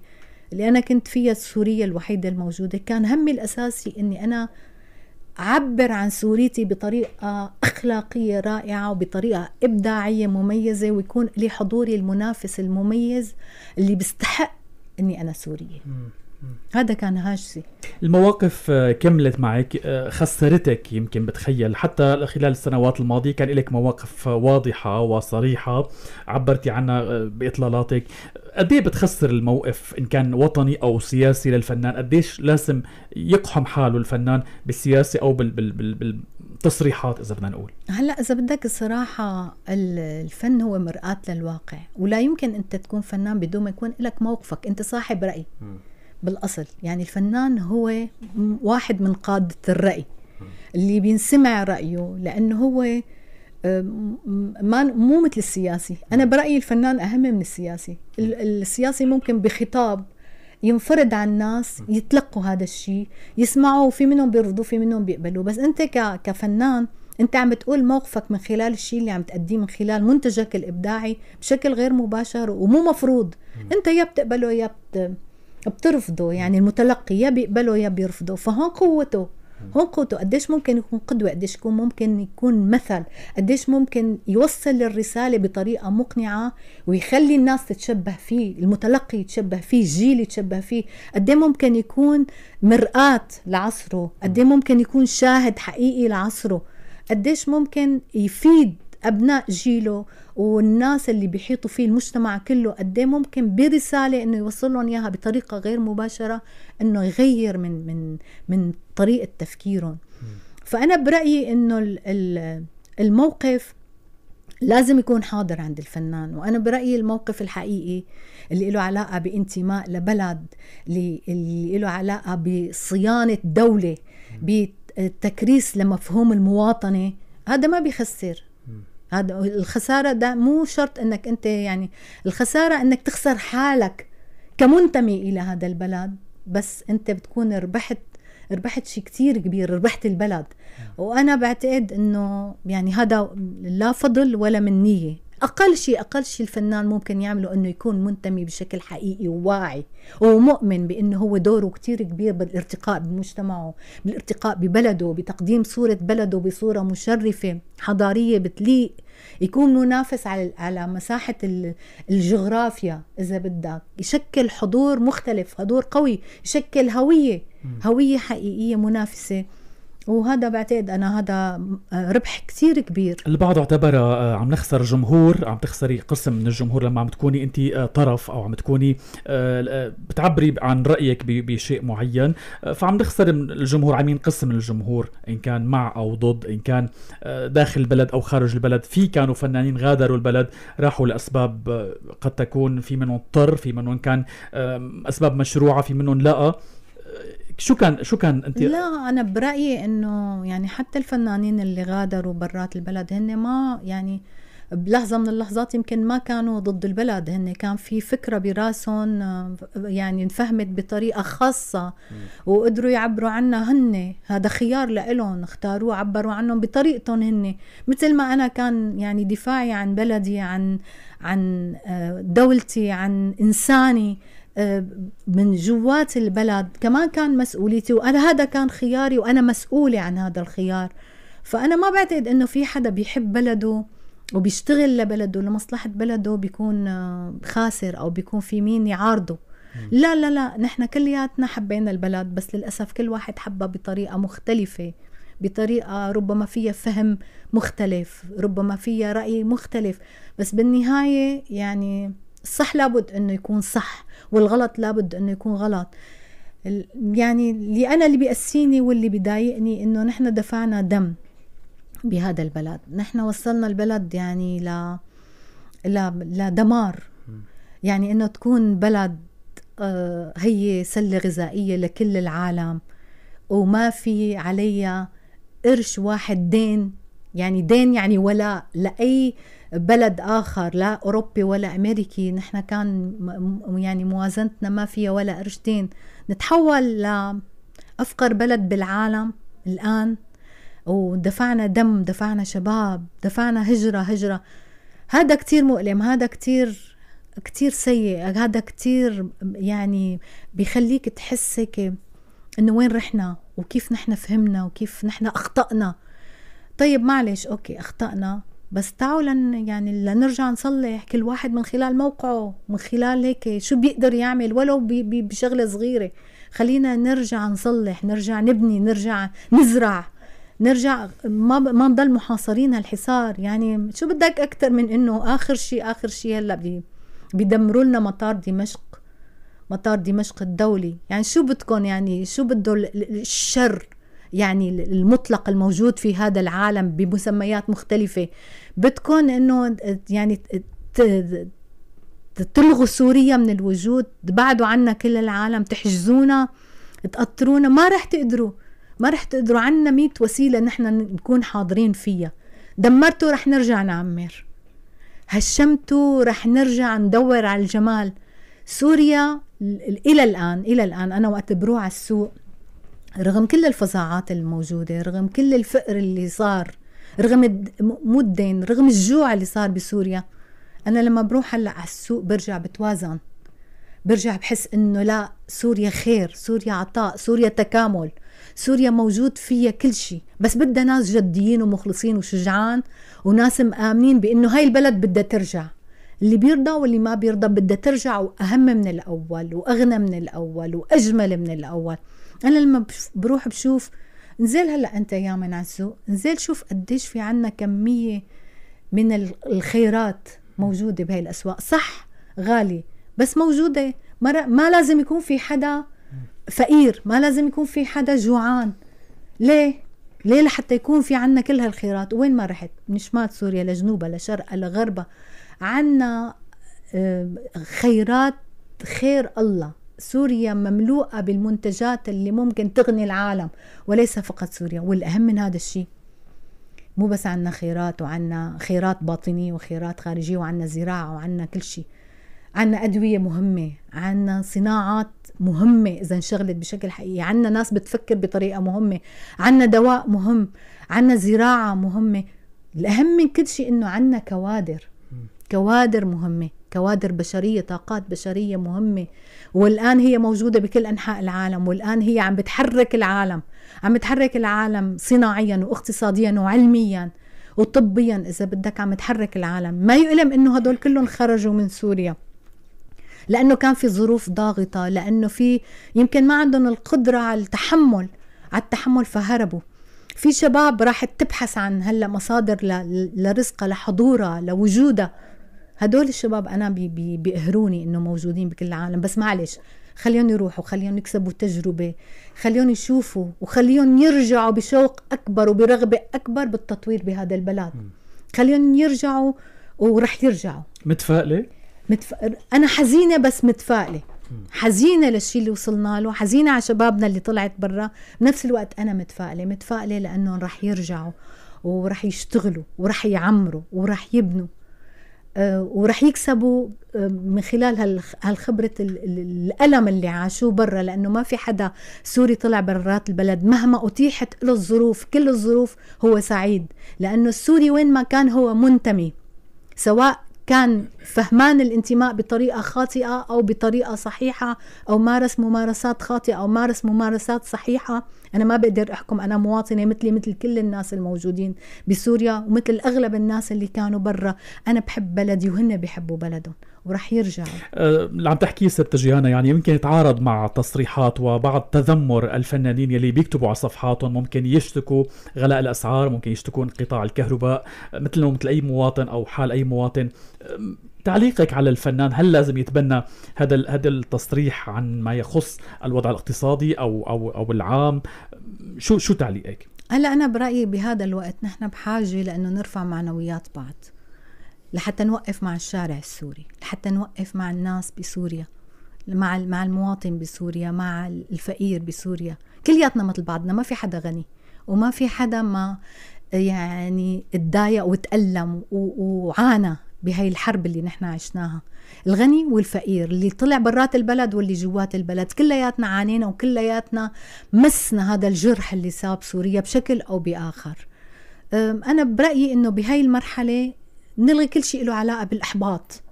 اللي أنا كنت فيها السورية الوحيدة الموجودة كان همي الأساسي أني أنا أعبر عن سوريتي بطريقة أخلاقية رائعة وبطريقة إبداعية مميزة ويكون لي حضوري المنافس المميز اللي بيستحق أني أنا سورية. هذا كان هاجسي. المواقف آه، كملت معك آه، خسرتك يمكن بتخيل. حتى خلال السنوات الماضية كان لك مواقف واضحة وصريحة. عبرتي عنها آه، بإطلالاتك. قد إيه بتخسر الموقف إن كان وطني أو سياسي للفنان؟ قديش لازم يقحم حاله الفنان بالسياسة أو بال بال بال بالتصريحات إذا بدنا نقول؟ هلأ إذا بدك الصراحه الفن هو مرآة للواقع. ولا يمكن أنت تكون فنان بدون ما يكون لك موقفك. أنت صاحب رأي. م. بالأصل. يعني الفنان هو واحد من قادة الرأي. اللي بينسمع رأيه لأنه هو ما مو مثل السياسي. أنا برأيي الفنان أهم من السياسي. السياسي ممكن بخطاب ينفرد عن الناس يتلقوا هذا الشيء يسمعوا في منهم بيرفضوا في منهم بيقبلوا بس أنت كفنان أنت عم بتقول موقفك من خلال الشيء اللي عم تأديه من خلال منتجك الإبداعي بشكل غير مباشر ومو مفروض. أنت يا بتقبله يا بترفضه يعني المتلقي يا بيقبله يا بيرفضه فهون قوته هون قوته. قديش ممكن يكون قدوة قديش يكون ممكن يكون مثل قديش ممكن يوصل الرسالة بطريقة مقنعة ويخلي الناس تتشبه فيه المتلقي يتشبه فيه الجيل يتشبه فيه. قد ممكن يكون مرآة لعصره قد ممكن يكون شاهد حقيقي لعصره. قديش ممكن يفيد أبناء جيله والناس اللي بيحيطوا فيه المجتمع كله قد ممكن برسالة إنه يوصل لهم إياها بطريقة غير مباشرة إنه يغير من من من طريقة تفكيرهم. فأنا برأيي إنه الموقف لازم يكون حاضر عند الفنان. وأنا برأيي الموقف الحقيقي اللي له علاقة بانتماء لبلد اللي له علاقة بصيانة دولة بتكريس لمفهوم المواطنة هذا ما بيخسر. هذا الخسارة ده مو شرط إنك أنت يعني الخسارة إنك تخسر حالك كمنتمي إلى هذا البلد بس أنت بتكون ربحت ربحت شيء كتير كبير ربحت البلد. وأنا بعتقد إنه يعني هذا لا فضل ولا من نية. أقل شيء أقل شيء الفنان ممكن يعمله إنه يكون منتمي بشكل حقيقي وواعي ومؤمن بإنه هو دوره كتير كبير بالارتقاء بمجتمعه بالارتقاء ببلده بتقديم صورة بلده بصورة مشرفة حضارية بتليق يكون منافس على على مساحة الجغرافيا إذا بدك. يشكل حضور مختلف حضور قوي يشكل هوية هوية حقيقية منافسة. وهذا بعتقد أنا هذا ربح كثير كبير. البعض اعتبر آه، عم نخسر جمهور عم تخسري قسم من الجمهور لما عم تكوني انت آه، طرف أو عم تكوني آه، بتعبري عن رأيك بشيء معين. فعم نخسر الجمهور عم ينقسم الجمهور إن كان مع أو ضد إن كان داخل البلد أو خارج البلد. في كانوا فنانين غادروا البلد راحوا لأسباب قد تكون في منهم اضطر في منهم كان أسباب مشروعة في منهم لا. شو كان شو كان انت لا أنا برأيي إنه يعني حتى الفنانين اللي غادروا برات البلد هن ما يعني بلحظة من اللحظات يمكن ما كانوا ضد البلد هن كان في فكرة براسهم يعني انفهمت بطريقة خاصة وقدروا يعبروا عنها هن هذا خيار لإلهم اختاروه عبروا عنهم بطريقتهم هن مثل ما أنا كان يعني دفاعي عن بلدي عن عن آه، دولتي عن إنساني آه، من جوات البلد كمان كان مسؤوليتي وأنا هذا كان خياري وأنا مسؤولة عن هذا الخيار. فأنا ما بعتقد إنه في حدا بيحب بلده وبيشتغل لبلده لمصلحة بلده بيكون آه، خاسر أو بيكون في مين يعارضه. لا لا لا نحن كلياتنا حبينا البلد بس للأسف كل واحد حبها بطريقة مختلفة. بطريقة ربما فيها فهم مختلف ربما فيها رأي مختلف. بس بالنهاية يعني الصح لابد إنه يكون صح. والغلط لابد إنه يكون غلط. يعني اللي أنا اللي بيأسيني واللي بيضايقني إنه نحن دفعنا دم بهذا البلد. نحن وصلنا البلد يعني ل لدمار يعني إنه تكون بلد آه، هي سلة غذائية لكل العالم وما في عليها قرش واحد دين. يعني دين يعني ولا لأي بلد آخر لا أوروبي ولا أمريكي. نحن كان يعني موازنتنا ما فيها ولا قرشتين نتحول لافقر بلد بالعالم الآن ودفعنا دم دفعنا شباب دفعنا هجرة هجرة. هذا كتير مؤلم هذا كتير كتير سيء هذا كتير يعني بيخليك تحسك إنه وين رحنا وكيف نحن فهمنا وكيف نحن أخطأنا. طيب معلش أوكي أخطأنا. بس تعالوا لن يعني لنرجع نصلح كل واحد من خلال موقعه من خلال هيك شو بيقدر يعمل ولو بشغلة صغيرة. خلينا نرجع نصلح نرجع نبني نرجع نزرع نرجع ما ما نضل محاصرين هالحصار. يعني شو بدك أكثر من إنه آخر شيء آخر شيء هلأ بيدمروا لنا مطار دمشق مطار دمشق الدولي. يعني شو بدكم؟ يعني شو بده الشر؟ يعني المطلق الموجود في هذا العالم بمسميات مختلفة. بدكم إنه يعني تلغوا سوريا من الوجود تبعدوا عنا كل العالم تحجزونا تقطرونا ما رح تقدروا ما رح تقدروا. عنا مئة وسيلة نحن نكون حاضرين فيها. دمرته رح نرجع نعمر. هشمته رح نرجع ندور على الجمال. سوريا إلى الآن إلى الآن أنا وقت بروح على السوق. رغم كل الفظاعات الموجودة رغم كل الفقر اللي صار رغم مو الدين رغم الجوع اللي صار بسوريا أنا لما بروح هلأ على السوق برجع بتوازن. برجع بحس إنه لا سوريا خير سوريا عطاء سوريا تكامل سوريا موجود فيها كل شيء. بس بدها ناس جديين ومخلصين وشجعان وناس مآمنين بإنه هاي البلد بدها ترجع. اللي بيرضى واللي ما بيرضى بدها ترجع وأهم من الأول وأغنى من الأول وأجمل من الأول. أنا لما بروح بشوف نزل هلأ أنت يا من على السوق نزل شوف قديش في عنا كمية من الخيرات موجودة بهاي الأسواق. صح غالي بس موجودة. ما, ما لازم يكون في حدا فقير ما لازم يكون في حدا جوعان. ليه؟ ليه لحتى يكون في عنا كل هالخيرات؟ وين ما رحت؟ من شمال سوريا لجنوبها لشرقها لغربها عنا آه، خيرات خير الله. سوريا مملوءة بالمنتجات اللي ممكن تغني العالم وليس فقط سوريا والأهم من هذا الشيء مو بس عنا خيرات وعنا خيرات باطنية وخيرات خارجية وعنا زراعة وعنا كل شيء. عنا أدوية مهمة عنا صناعات مهمة إذا انشغلت بشكل حقيقي. عنا ناس بتفكر بطريقة مهمة عنا دواء مهم عنا زراعة مهمة. الأهم من كل شيء إنه عنا كوادر كوادر مهمة. كوادر بشرية طاقات بشرية مهمة. والآن هي موجودة بكل أنحاء العالم. والآن هي عم بتحرك العالم عم بتحرك العالم صناعيا واقتصاديا وعلميا وطبيا إذا بدك عم تحرك العالم. ما يؤلم إنه هدول كلهم خرجوا من سوريا. لأنه كان في ظروف ضاغطة لأنه في يمكن ما عندهم القدرة على التحمل على التحمل فهربوا. في شباب راحت تبحث عن هلا مصادر لرزقها لحضورها لوجودها. هدول الشباب أنا بي بي بيقهروني إنه موجودين بكل العالم. بس معلش خليهم يروحوا خليهم يكسبوا تجربه خليهم يشوفوا وخليهم يرجعوا بشوق أكبر وبرغبة أكبر بالتطوير بهذا البلد. خليهم يرجعوا ورح يرجعوا. متفائلة؟ متف... أنا حزينة بس متفائلة. حزينة للشيء اللي وصلنا له حزينة على شبابنا اللي طلعت برا. بنفس الوقت أنا متفائلة متفائلة لأنهم رح يرجعوا ورح يشتغلوا ورح يعمروا ورح يبنوا. أه ورح يكسبوا أه من خلال هالخبرة الألم اللي عاشوه برا لأنه ما في حدا سوري طلع برات البلد. مهما أتيحت له الظروف كل الظروف هو سعيد لأنه السوري وين ما كان هو منتمي سواء كان فهمان الانتماء بطريقة خاطئة أو بطريقة صحيحة أو مارس ممارسات خاطئة أو مارس ممارسات صحيحة. أنا ما بقدر أحكم أنا مواطنة مثلي مثل كل الناس الموجودين بسوريا ومثل أغلب الناس اللي كانوا برا. أنا بحب بلدي وهن بيحبوا بلدهم ورح يرجعوا أه اللي عم تحكيه ست جيانا يعني يمكن يتعارض مع تصريحات وبعض تذمر الفنانين يلي بيكتبوا على صفحاتهم. ممكن يشتكوا غلاء الأسعار ممكن يشتكوا انقطاع الكهرباء. مثل مثل أي مواطن أو حال أي مواطن تعليقك على الفنان هل لازم يتبنى هذا هذا التصريح عن ما يخص الوضع الاقتصادي أو أو أو العام؟ شو شو تعليقك؟ هلا أنا برأيي بهذا الوقت نحن بحاجة لأنه نرفع معنويات بعض لحتى نوقف مع الشارع السوري لحتى نوقف مع الناس بسوريا مع مع المواطن بسوريا مع الفقير بسوريا. كلياتنا مثل بعضنا ما في حدا غني وما في حدا ما يعني تضايق وتألم وعانى. بهاي الحرب اللي نحن عشناها. الغني والفقير اللي طلع برات البلد واللي جوات البلد. كلياتنا عانينا وكلياتنا مسنا هذا الجرح اللي صاب سوريا بشكل أو بآخر. أنا برأيي أنه بهاي المرحلة نلغي كل شيء له علاقة بالإحباط.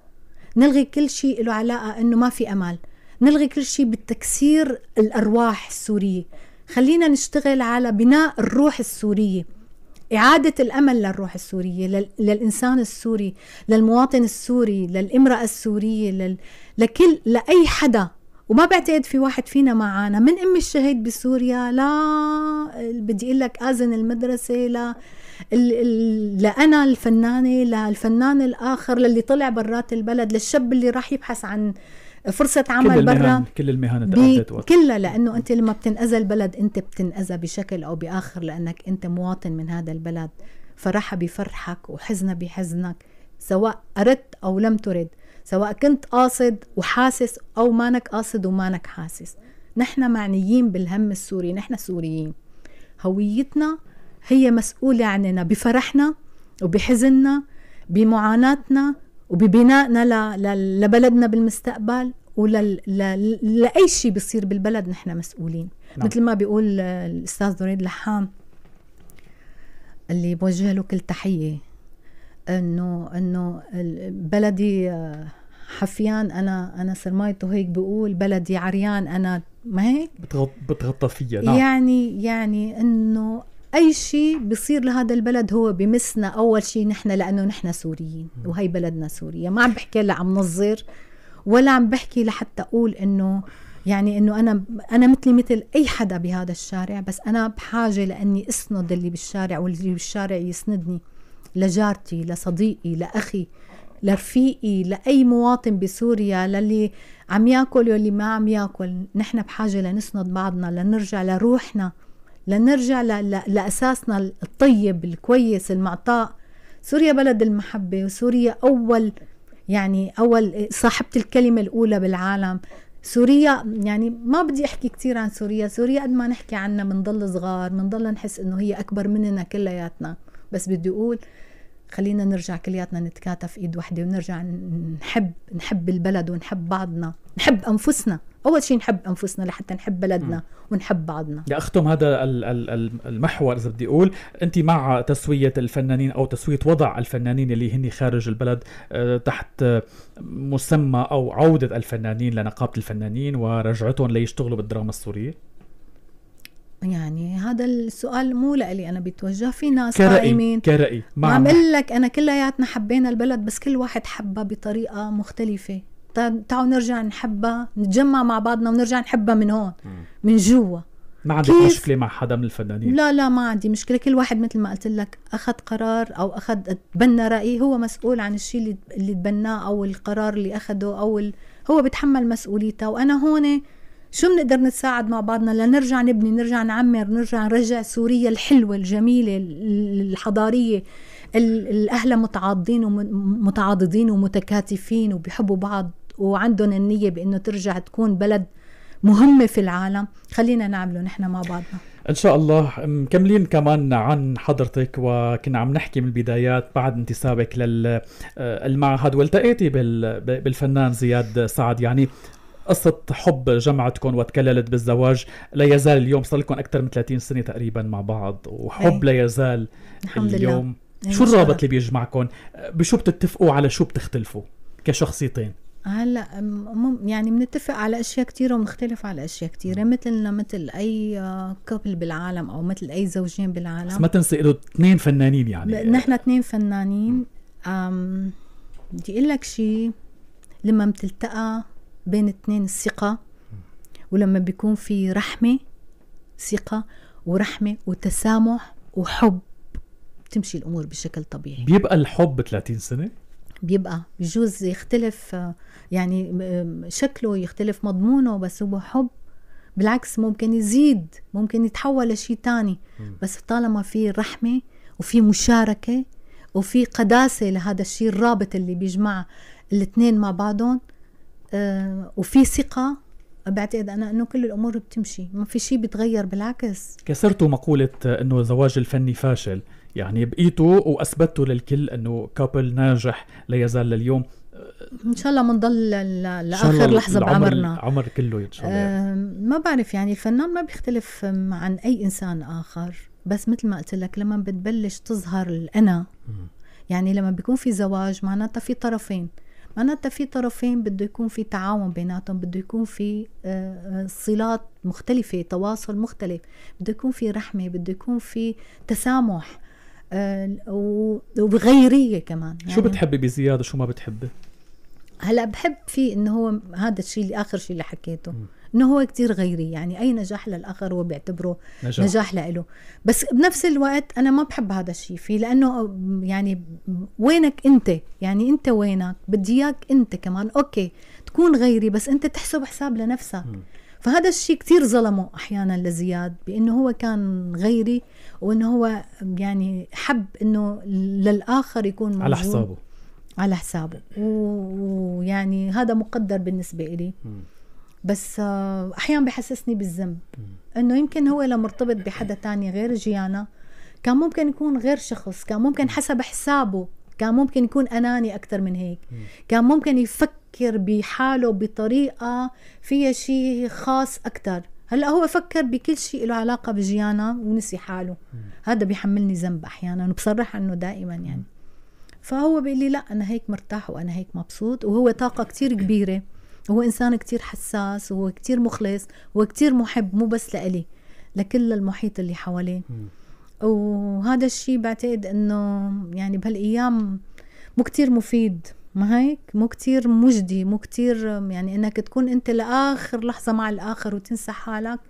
نلغي كل شيء له علاقة أنه ما في أمل. نلغي كل شيء بالتكسير الأرواح السورية. خلينا نشتغل على بناء الروح السورية. إعادة الأمل للروح السورية للإنسان السوري للمواطن السوري للإمرأة السورية لل... لكل لأي حدا. وما بعتقد في واحد فينا معانا. من أم الشهيد بسوريا؟ لا بدي أقول لك آذن المدرسة لا. لأنا الفنانة للفنان الآخر للي طلع برات البلد للشاب اللي راح يبحث عن فرصة عمل برا كل المهن تأدت كلها لأنه أنت لما بتنأذى البلد أنت بتنأذى بشكل أو بآخر لأنك أنت مواطن من هذا البلد. فرحة بفرحك وحزنة بحزنك سواء أردت أو لم ترد سواء كنت قاصد وحاسس أو مانك قاصد ومانك حاسس. نحن معنيين بالهم السوري نحن سوريين. هويتنا هي مسؤولة عننا بفرحنا وبحزننا بمعاناتنا وببنائنا. لبلدنا بالمستقبل ولل... ل... لأي شيء بيصير بالبلد نحن مسؤولين نعم. مثل ما بيقول الأستاذ دريد لحام اللي بوجه له كل تحية انه إنه بلدي حفيان أنا أنا سرمايته هيك بقول بلدي عريان أنا ما هيك بتغطى فيها نعم. يعني يعني إنه أي شيء بيصير لهذا البلد هو بمسنا أول شيء نحن لأنه نحن سوريين وهي بلدنا سوريا. ما عم بحكي هلا عم نظر ولا عم بحكي لحتى أقول إنه يعني إنه أنا أنا مثلي مثل أي حدا بهذا الشارع بس أنا بحاجة لأني أسند اللي بالشارع واللي بالشارع يسندني لجارتي لصديقي لأخي لرفيقي لأي مواطن بسوريا للي عم ياكل واللي ما عم ياكل. نحن بحاجة لنسند بعضنا لنرجع لروحنا. لنرجع ل... ل... لأساسنا الطيب الكويس المعطاء. سوريا بلد المحبة وسوريا أول يعني أول صاحبة الكلمة الأولى بالعالم. سوريا يعني ما بدي أحكي كثير عن سوريا. سوريا قد ما نحكي عنها بنضل صغار بنضل نحس إنه هي أكبر مننا كلياتنا. بس بدي أقول خلينا نرجع كلياتنا نتكاتف إيد وحده ونرجع نحب نحب البلد ونحب بعضنا. نحب أنفسنا. أول شيء نحب أنفسنا لحتى نحب بلدنا ونحب بعضنا. يا أختم هذا المحور إذا بدي أقول. أنت مع تسوية الفنانين أو تسوية وضع الفنانين اللي هن خارج البلد آه، تحت مسمى أو عودة الفنانين لنقابة الفنانين ورجعتهم ليشتغلوا بالدراما السورية؟ يعني هذا السؤال مو لإلي أنا بيتوجه. في ناس كرأي قائمين. كرأي ما عم أقول لك أنا كلياتنا حبينا البلد بس كل واحد حبها بطريقة مختلفة. تعالوا نرجع نحبها نتجمع مع بعضنا ونرجع نحبها من هون من جوا. ما عندك مشكلة مع حدا من الفنانين؟ لا لا ما عندي مشكلة. كل واحد مثل ما قلت لك أخذ قرار أو أخذ تبنى رأي. هو مسؤول عن الشيء اللي اللي تبناه أو القرار اللي أخده أو ال... هو بيتحمل مسؤوليته. وأنا هون شو بنقدر نتساعد مع بعضنا؟ لنرجع نبني نرجع نعمر نرجع نرجع سوريا الحلوة الجميلة الحضارية الأهل متعاضدين ومتعاضدين ومتكاتفين وبيحبوا بعض وعندهم النية بأنه ترجع تكون بلد مهمة في العالم. خلينا نعمله نحن مع بعضنا. إن شاء الله. مكملين كمان عن حضرتك وكنا عم نحكي من البدايات بعد انتسابك للمعهد والتقيتي بالفنان زياد سعد. يعني قصة حب جمعتكم وتكللت بالزواج. لا يزال اليوم صار لكم أكثر من 30 سنة تقريبا مع بعض وحب لا يزال الحمد اليوم. لله. شو الرابط اللي بيجمعكم بشو بتتفقوا على شو بتختلفوا كشخصيتين؟ هلا يعني بنتفق على أشياء كثيره وبنختلف على أشياء كثيره مثلنا مثل أي كابل بالعالم أو مثل أي زوجين بالعالم. بس ما تنسي انه اثنين فنانين يعني. نحن اثنين فنانين. بدي أقول لك شيء لما بتلتقى بين اثنين الثقة ولما بيكون في رحمة ثقة ورحمة وتسامح وحب تمشي الأمور بشكل طبيعي. بيبقى الحب 30 سنة؟ بيبقى بجوز يختلف يعني شكله يختلف مضمونه بس هو حب. بالعكس ممكن يزيد ممكن يتحول لشيء تاني. بس طالما في رحمة وفي مشاركة وفي قداسة لهذا الشيء الرابط اللي بيجمع الاثنين مع بعضهم وفي ثقة. بعتقد أنا إنه كل الأمور بتمشي. ما في شيء بيتغير بالعكس. كسرتوا مقولة إنه الزواج الفني فاشل. يعني بقيتوا وأثبتوا للكل إنه كابل ناجح لا يزال لليوم. إن شاء الله بنضل لآخر لحظة بعمرنا. عمر كله إن شاء الله. ما بعرف يعني الفنان ما بيختلف عن أي إنسان آخر. بس مثل ما قلت لك لما بتبلش تظهر الأنا يعني لما بيكون في زواج معناتها في طرفين. معناتها في طرفين بده يكون في تعاون بيناتهم بده يكون في آه، آه، صلات مختلفة تواصل مختلف بده يكون في رحمة بده يكون في تسامح آه، وبغيريه كمان يعني شو بتحبي بزياد وشو ما بتحبي؟ هلأ بحب فيه إنه هو هذا الشيء اللي آخر شيء اللي حكيته م. إنه هو كتير غيري يعني أي نجاح للآخر هو بيعتبره نجاح, نجاح لإله بس بنفس الوقت أنا ما بحب هذا الشيء فيه لأنه يعني وينك أنت؟ يعني أنت وينك؟ بدي إياك أنت كمان. أوكي تكون غيري بس أنت تحسب حساب لنفسك. م. فهذا الشيء كتير ظلمه أحيانا لزياد بأنه هو كان غيري وأنه هو يعني حب إنه للآخر يكون موجود على حسابه. على حسابه. ويعني هذا مقدر بالنسبة لي بس آه، أحيانا بحسسني بالذنب. إنه يمكن هو لو مرتبط بحدا تاني غير جيانا. كان ممكن يكون غير شخص كان ممكن حسب حسابه. كان ممكن يكون أناني أكثر من هيك. كان ممكن يفكر بحاله بطريقة فيها شيء خاص أكثر. هلأ هو فكر بكل شيء له علاقة بجيانا ونسي حاله. هذا بيحملني ذنب أحيانا وبصرح عنه دائما يعني. فهو بيقول لي لأ أنا هيك مرتاح وأنا هيك مبسوط. وهو طاقة كتير كبيرة. هو إنسان كتير حساس وهو كتير مخلص هو كتير محب مو بس لإلي لكل المحيط اللي حواليه. وهذا الشيء بعتقد إنه يعني بهالأيام مو كتير مفيد ما هيك؟ مو كتير مجدي مو كتير يعني إنك تكون أنت لآخر لحظة مع الآخر وتنسى حالك.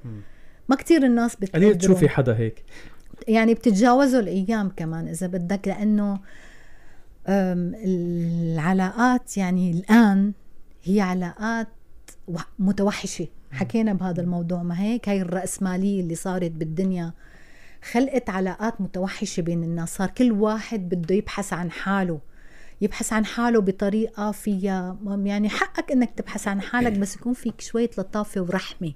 ما كتير الناس قليل تشوفي حدا هيك. يعني بتتجاوزوا الأيام كمان إذا بدك لأنه العلاقات يعني الآن هي علاقات متوحشة. حكينا بهذا الموضوع ما هيك؟ هاي الرأسمالية اللي صارت بالدنيا. خلقت علاقات متوحشة بين الناس. صار كل واحد بده يبحث عن حاله. يبحث عن حاله بطريقة فيها يعني حقك إنك تبحث عن حالك بس يكون فيك شوية لطافة ورحمة.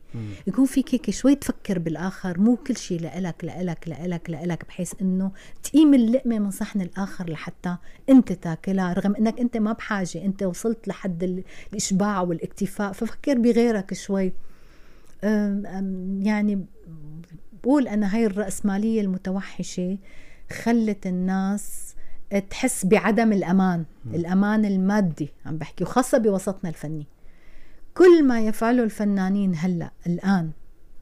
يكون فيك هيك شوي تفكر بالآخر مو كل شيء لإلك لإلك لإلك لإلك بحيث إنه تقيم اللقمة من صحن الآخر لحتى أنت تاكلها رغم إنك أنت ما بحاجة أنت وصلت لحد الإشباع والاكتفاء. ففكر بغيرك شوي. يعني بقول أنا هاي الرأسمالية المتوحشة خلت الناس تحس بعدم الأمان م. الأمان المادي عم بحكي وخاصة بوسطنا الفني. كل ما يفعله الفنانين هلأ الآن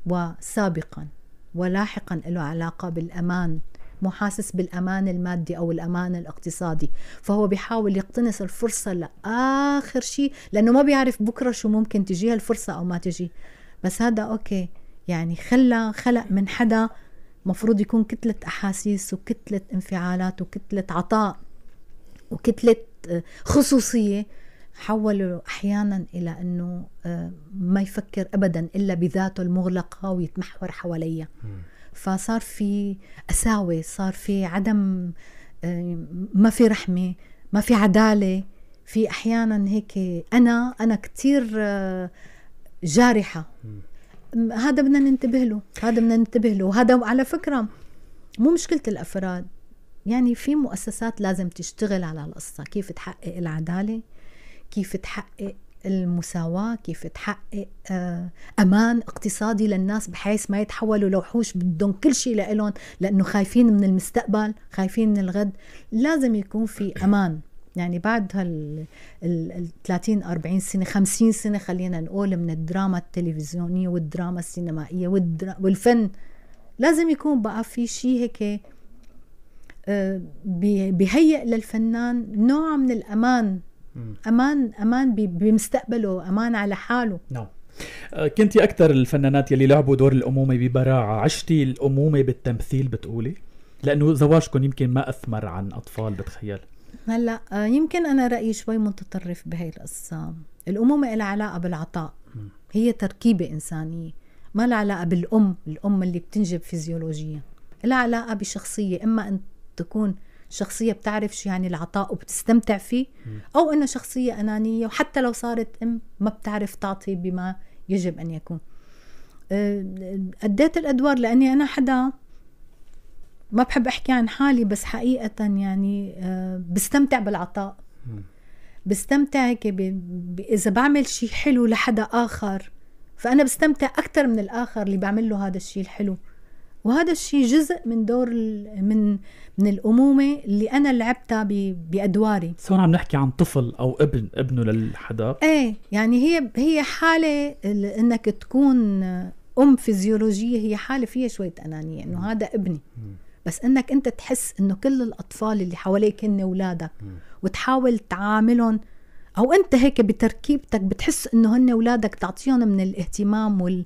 وسابقا ولاحقا له علاقة بالأمان مو حاسس بالأمان المادي أو الأمان الاقتصادي. فهو بيحاول يقتنص الفرصة لآخر شيء لأنه ما بيعرف بكرة شو ممكن تجيها الفرصة أو ما تجي بس هذا أوكي يعني خلى خلق من حدا مفروض يكون كتلة أحاسيس وكتلة انفعالات وكتلة عطاء وكتلة آه، خصوصية. حولوا أحيانا إلى أنه آه، ما يفكر أبدا إلا بذاته المغلقة ويتمحور حواليها. فصار في قساوة صار في عدم آه، ما في رحمة ما في عدالة. في أحيانا هيك أنا أنا كتير جارحة. هذا بدنا ننتبه له هذا بدنا ننتبه له. وهذا على فكرة مو مشكلة الأفراد. يعني في مؤسسات لازم تشتغل على القصة كيف تحقق العدالة كيف تحقق المساواة كيف تحقق آه، أمان اقتصادي للناس بحيث ما يتحولوا لوحوش بدهم كل شيء لإلهم لأنه خايفين من المستقبل خايفين من الغد. لازم يكون في أمان. يعني بعد هال ال 30 40 سنة 50 سنة خلينا نقول من الدراما التلفزيونية والدراما السينمائية والفن لازم يكون بقى في شيء هيك آه، بيهيئ للفنان نوع من الأمان. أمان أمان بمستقبله أمان على حاله. نعم. كنتي أكثر الفنانات يلي لعبوا دور الأمومة ببراعة؟ عشتي الأمومة بالتمثيل بتقولي؟ لأنه زواجكم يمكن ما أثمر عن أطفال بتخيل. هلا آه، يمكن أنا رأيي شوي متطرف بهي القصة. الأمومة لها علاقة بالعطاء. هي تركيبة إنسانية ما لها علاقة بالأم الأم اللي بتنجب فيزيولوجيا. لها علاقة بشخصية إما أن تكون شخصية بتعرف شو يعني العطاء وبتستمتع فيه أو إنها شخصية أنانية وحتى لو صارت أم ما بتعرف تعطي بما يجب أن يكون. آه، أديت الأدوار لأني أنا حدا ما بحب أحكي عن حالي بس حقيقة يعني آه، بستمتع بالعطاء. بستمتع هيك إذا بعمل شيء حلو لحدا آخر فأنا بستمتع أكثر من الآخر اللي بعمل له هذا الشيء الحلو. وهذا الشيء جزء من دور من من الأمومة اللي أنا لعبتها بأدواري. سواء عم نحكي عن طفل أو ابن ابنه للحدا إيه يعني هي هي حالة إنك تكون أم فيزيولوجية هي حالة فيها شوية أنانية إنه هذا ابني. بس إنك أنت تحس إنه كل الأطفال اللي حواليك هن أولادك وتحاول تعاملهم أو أنت هيك بتركيبتك بتحس إنه هن أولادك تعطيهم من الاهتمام وال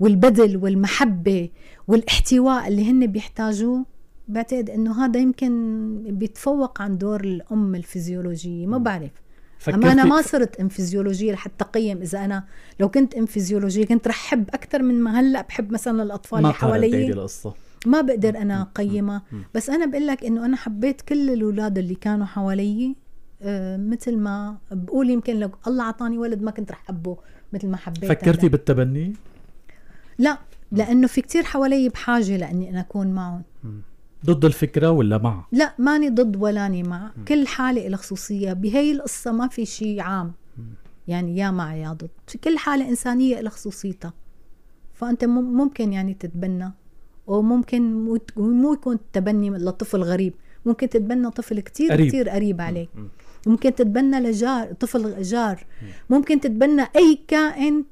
والبذل والمحبة والاحتواء اللي هن بيحتاجوه. بعتقد إنه هذا يمكن بيتفوق عن دور الأم الفيزيولوجية ما بعرف. أما أنا ما صرت أم فيزيولوجية لحتى أقيم إذا أنا لو كنت أم فيزيولوجية كنت رح أحب أكثر من ما هلأ بحب مثلا الأطفال اللي حوالي القصة. ما بقدر أنا أقيمها. بس أنا بقول لك إنه أنا حبيت كل الأولاد اللي كانوا حوالي آه مثل ما بقول يمكن لو الله أعطاني ولد ما كنت رح احبه مثل ما حبيت فكرتي بالتبني؟ لا لأنه في كتير حوالي بحاجة لإني أنا أكون معهم. ضد الفكرة ولا مع؟ لا ماني ضد ولاني مع. م. كل حالة لها خصوصية. بهي القصة ما في شيء عام. يعني يا مع يا ضد. في كل حالة إنسانية لها خصوصيتها. فأنت ممكن يعني تتبنى. وممكن مو يكون تبني لطفل غريب ممكن تتبنى طفل كتير قريب. كتير قريب عليك. ممكن تتبنى لجار طفل جار. ممكن تتبنى أي كائن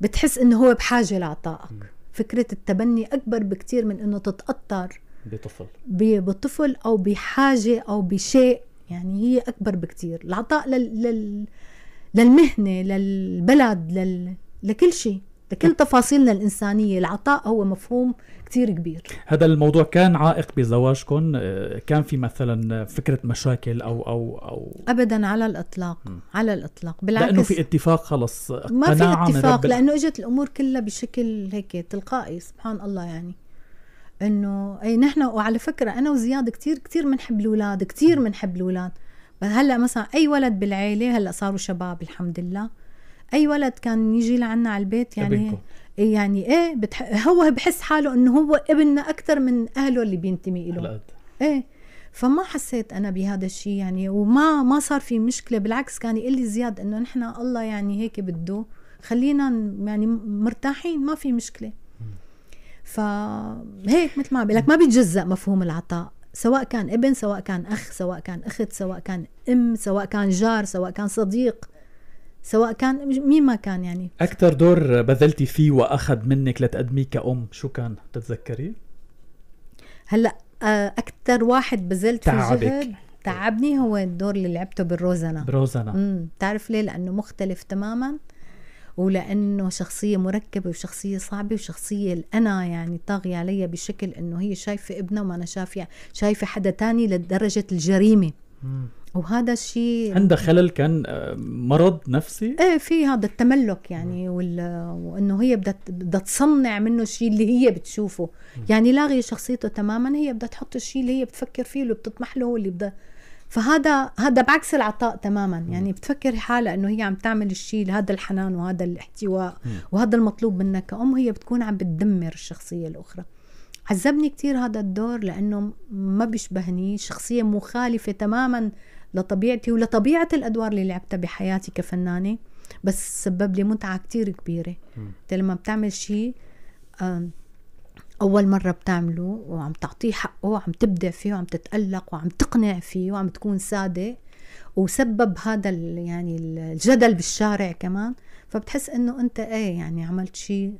بتحس إنه هو بحاجة لعطائك. فكرة التبني أكبر بكتير من إنه تتأثر بطفل. بطفل أو بحاجة أو بشيء. يعني هي أكبر بكتير. العطاء لل... لل... للمهنة للبلد لل... لكل شيء. لكل تفاصيلنا الإنسانية. العطاء هو مفهوم كتير كبير. هذا الموضوع كان عائق بزواجكم. آه، كان في مثلا فكرة مشاكل أو أو أو أبدا على الإطلاق م. على الإطلاق. بالعكس. لأنه في اتفاق خلص ما في اتفاق لأنه إجت الأمور كلها بشكل هيك تلقائي سبحان الله يعني. إنه أي نحن وعلى فكرة أنا وزياد كتير كتير بنحب الأولاد كتير بنحب الأولاد. هلأ مثلا أي ولد بالعيلة هلأ صاروا شباب الحمد لله. أي ولد كان يجي لعنا على البيت يعني إيه يعني إيه بتح... هو بحس حاله إنه هو ابننا أكثر من أهله اللي بينتمي له إيه. فما حسيت أنا بهذا الشيء يعني وما ما صار في مشكلة بالعكس كان يقول لي زياد إنه نحن الله يعني هيك بده خلينا يعني مرتاحين ما في مشكلة. فهيك مثل ما بقول لك ما بيتجزأ مفهوم العطاء سواء كان ابن سواء كان أخ سواء كان أخت سواء كان أم سواء كان جار سواء كان صديق. سواء كان مين ما كان يعني. أكثر دور بذلتي فيه وأخذ منك لتقدميه كأم شو كان؟ تتذكري؟ هلأ آه، أكثر واحد بذلت فيه جهد تعبني هو الدور اللي لعبته بالروزنا بروزنا امم بتعرف ليه؟ لأنه مختلف تماما ولأنه شخصية مركبة وشخصية صعبة وشخصية الأنا يعني طاغية علي بشكل إنه هي شايفة ابنها وما أنا شايفه شايفة حدا تاني لدرجة الجريمة. وهذا الشيء عندها خلل كان آه، مرض نفسي؟ إيه في هذا التملك يعني وال... وإنه هي بدها بدها تصنع منه الشيء اللي هي بتشوفه. يعني لاغي شخصيته تماما هي بدها تحط الشيء اللي هي بتفكر فيه واللي بتطمح له واللي بدها فهذا هذا بعكس العطاء تماما. يعني بتفكر حالها إنه هي عم تعمل الشيء هذا الحنان وهذا الاحتواء وهذا المطلوب منك. كأم هي بتكون عم بتدمر الشخصية الأخرى. عذبني كتير هذا الدور لأنه ما بيشبهني شخصية مخالفة تماما لطبيعتي ولطبيعة الأدوار اللي لعبتها بحياتي كفنانة بس سبب لي متعة كتير كبيرة. انت لما بتعمل شيء أول مرة بتعمله وعم تعطيه حقه وعم تبدع فيه وعم تتألق وعم تقنع فيه وعم تكون صادق وسبب هذا يعني الجدل بالشارع كمان فبتحس إنه أنت إيه يعني عملت شيء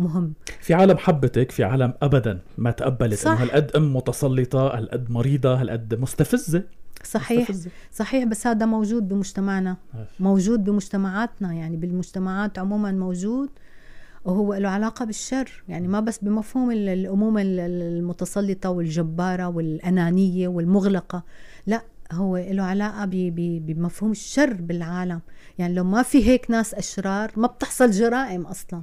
مهم. في عالم حبتك في عالم ابدا ما تقبلت صح. انه هالقد أم متسلطة هالقد مريضة هالقد مستفزة. صحيح. مستفزة. صحيح بس هذا موجود بمجتمعنا. موجود بمجتمعاتنا يعني بالمجتمعات عموما موجود وهو له علاقة بالشر. يعني ما بس بمفهوم الأمومة المتسلطة والجبارة والأنانية والمغلقة لا هو له علاقة بمفهوم الشر بالعالم. يعني لو ما في هيك ناس أشرار ما بتحصل جرائم أصلا.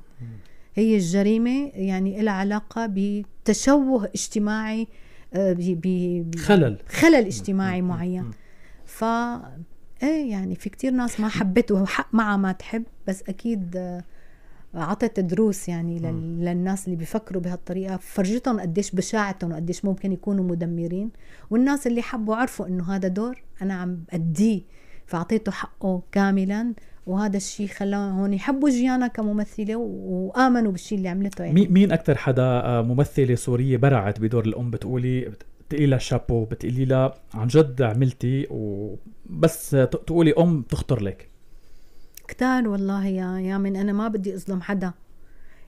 هي الجريمة يعني لها علاقة بتشوه اجتماعي آه، ب خلل. خلل اجتماعي معين. ف إيه يعني في كتير ناس ما حبته وحق معها ما تحب بس أكيد آه، عطت دروس يعني للناس اللي بيفكروا بهالطريقة. فرجتهم قديش بشاعتهم وقديش ممكن يكونوا مدمرين. والناس اللي حبوا عرفوا إنه هذا دور أنا عم بأديه فأعطيته حقه كاملا. وهذا الشيء خلاهم هون يحبوا جيانا كممثلة وآمنوا بالشيء اللي عملته يعني. مين أكثر حدا آه، ممثلة سورية برعت بدور الأم؟ بتقولي بتقولي لها شابو بتقولي لها عن جد عملتي وبس تقولي أم تخطر لك. كتار والله يا يا من أنا ما بدي أظلم حدا.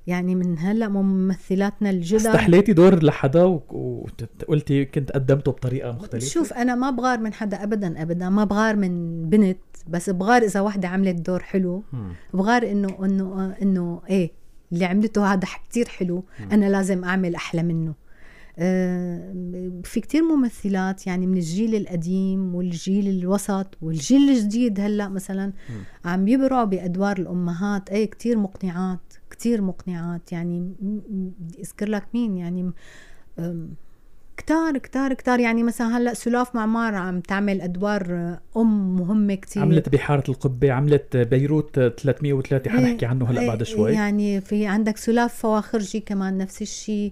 يعني من هلا ممثلاتنا الجدد. استحليتي دور لحدا وقلتي كنت قدمته بطريقة مختلفة؟ شوف أنا ما بغار من حدا ابدا ابدا. ما بغار من بنت بس بغار إذا وحده عملت دور حلو. بغار إنه إنه إنه إيه اللي عملته هذا كتير حلو. أنا لازم أعمل أحلى منه. آه، في كتير ممثلات يعني من الجيل القديم والجيل الوسط والجيل الجديد هلا مثلا عم يبرعوا بأدوار الأمهات. اي كتير مقنعات. كتير مقنعات يعني بدي اذكر لك مين؟ يعني كتار كتار كتار. يعني مثلا هلأ سلاف معمار عم تعمل أدوار أم مهمة كتير. عملت بحارة القبة عملت بيروت 303 حنحكي عنه هلأ بعد شوي. يعني في عندك سلاف فواخرجي كمان نفس الشيء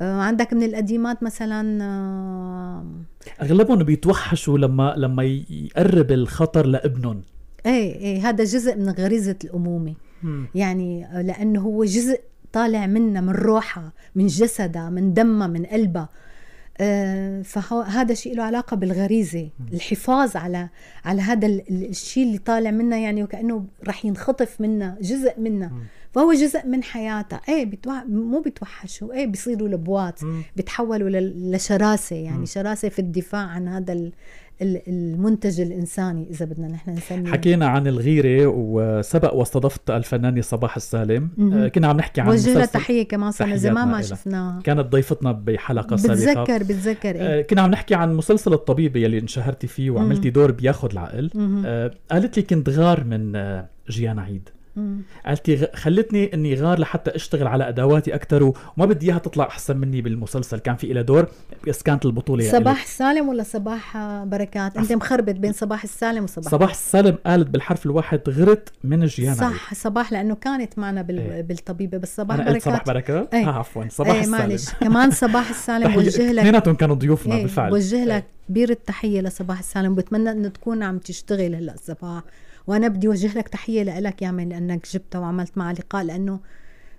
آه، عندك من القديمات مثلا آه، أغلبهم بيتوحشوا لما لما يقرب الخطر لابنهم. إيه إيه هذا جزء من غريزة الأمومة. يعني آه، لأنه هو جزء طالع منها من روحها من جسدها من دمها من قلبها آه، فهذا شيء له علاقة بالغريزة الحفاظ على على هذا الشيء اللي طالع منا يعني وكأنه رح ينخطف منا جزء منا. فهو جزء من حياتها إيه بتوح... مو بتوحشوا إيه بيصيروا لبوات بتحولوا لشراسة يعني. شراسة في الدفاع عن هذا المنتج الإنساني إذا بدنا نحن نسميه. حكينا عن الغيرة وسبق واستضفت الفنانة صباح السالم. مم. كنا عم نحكي عن وجه تحية كمان صار زمان ما شفناها كانت ضيفتنا بحلقة سابقة. بتذكر بتذكر إيه؟ كنا عم نحكي عن مسلسل الطبيبه يلي انشهرتي فيه وعملتي دور بياخذ العقل. آه قالت لي كنت غار من آه جيان عيد. قالت خلتني إني غار لحتى أشتغل على أدواتي أكثر وما بدي إياها تطلع أحسن مني بالمسلسل. كان في لها دور بس كانت البطولة صباح السالم ولا صباح بركات؟ أنت مخربط بين صباح السالم وصباح. صباح السالم قالت بالحرف الواحد غرت من جيانا صح صباح لأنه كانت معنا بال... إيه. بالطبيبة بس صباح بركات صباح بركات. إيه. آه عفوا صباح إيه السالم. معلش. كمان صباح السالم بوجه لك اثنيناتهم كانوا ضيوفنا إيه. بالفعل. بوجه لك كبير التحية لصباح السالم. بتمنى إنه تكون عم تشتغل هلأ صباح. وأنا بدي أوجه لك تحية لك يا من لأنك جبتها وعملت معها لقاء لأنه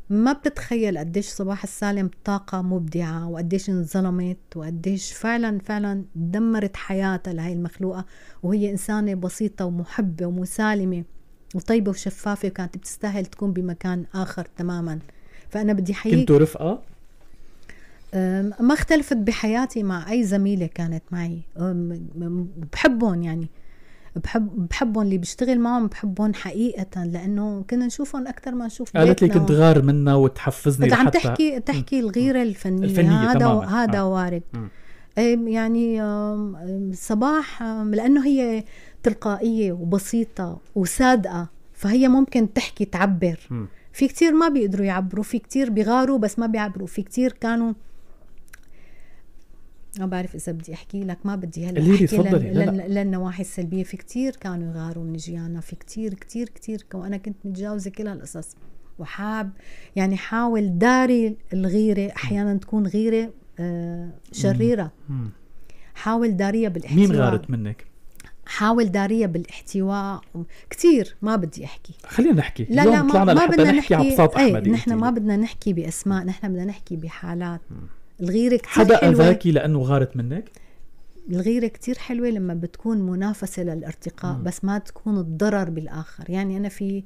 ما بتتخيل قديش صباح السالم طاقة مبدعة وقديش انظلمت وقديش فعلا فعلا دمرت حياتها لهي المخلوقة. وهي إنسانة بسيطة ومحبة ومسالمة وطيبة وشفافة وكانت بتستاهل تكون بمكان آخر تماما. فأنا بدي حقيقة كنتوا رفقة؟ ما اختلفت بحياتي مع أي زميلة كانت معي. بحبهم يعني. بحب بحبهم اللي بيشتغل معهم بحبهم حقيقة لأنه كنا نشوفهم أكثر ما نشوف قالت لي كنت غار منها وتحفزني عم تحكي تحكي الغيرة الفنية, الفنية هذا تماماً. هذا آه. وارد يعني صباح لأنه هي تلقائية وبسيطة وصادقة فهي ممكن تحكي تعبر م. في كتير ما بيقدروا يعبروا في كتير بيغاروا بس ما بيعبروا في كتير كانوا ما بعرف إذا بدي أحكي لك ما بدي هلأ اللي أحكي لن... لن... للنواحي السلبية. في كتير كانوا يغاروا من جيانا في كتير كتير كتير وأنا كنت متجاوزة كل هالقصص. وحاب يعني حاول داري الغيرة أحيانا تكون غيرة آه شريرة. حاول داريها بالاحتواء. مين غارت منك؟ حاول داريها بالاحتواء. كتير ما بدي أحكي. خلينا نحكي. لا اليوم لا ما, طلعنا ما بدنا نحكي على بساط إيه أحمد نحن ما بدنا نحكي بأسماء نحن بدنا نحكي بحالات. الغيرة كتير حدا حلوة. أذاكي لأنه غارت منك؟ الغيرة كتير حلوة لما بتكون منافسة للارتقاء مم. بس ما تكون الضرر بالآخر. يعني أنا في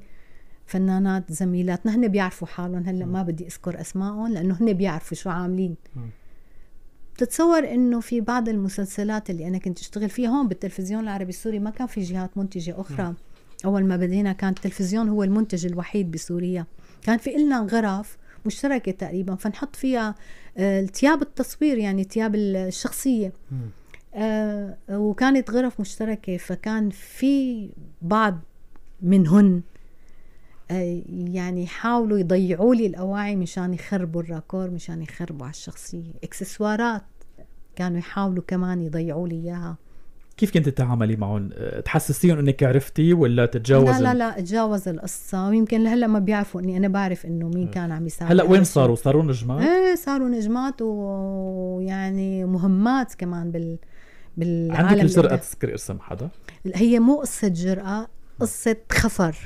فنانات زميلاتنا هن بيعرفوا حالهم هلأ ما بدي أذكر أسمائهم لأنه هن بيعرفوا شو عاملين. مم. بتتصور إنه في بعض المسلسلات اللي أنا كنت أشتغل فيها هون بالتلفزيون العربي السوري ما كان في جهات منتجة أخرى. أول ما بدينا كان التلفزيون هو المنتج الوحيد بسوريا. كان في لنا غرف مشتركة تقريبا فنحط فيها آه، ثياب التصوير يعني ثياب الشخصية. آه وكانت غرف مشتركة فكان في بعض منهن آه يعني حاولوا يضيعوا لي الأواعي مشان يخربوا الراكور مشان يخربوا على الشخصية. إكسسوارات كانوا يحاولوا كمان يضيعوا لي إياها. كيف كنت تتعاملي معهم؟ أه، تحسسيهم إنك عرفتي ولا تتجاوز لا لا لا تجاوز القصة ويمكن لهلأ ما بيعرفوا إني أنا بعرف إنه مين كان عم يساعد هلأ وين. صاروا؟ صاروا نجمات؟ إيه صاروا نجمات ويعني مهمات كمان بال بالعالم عندك الجرأة. تذكري اسم حدا؟ هي مو قصة جرأة قصة خفر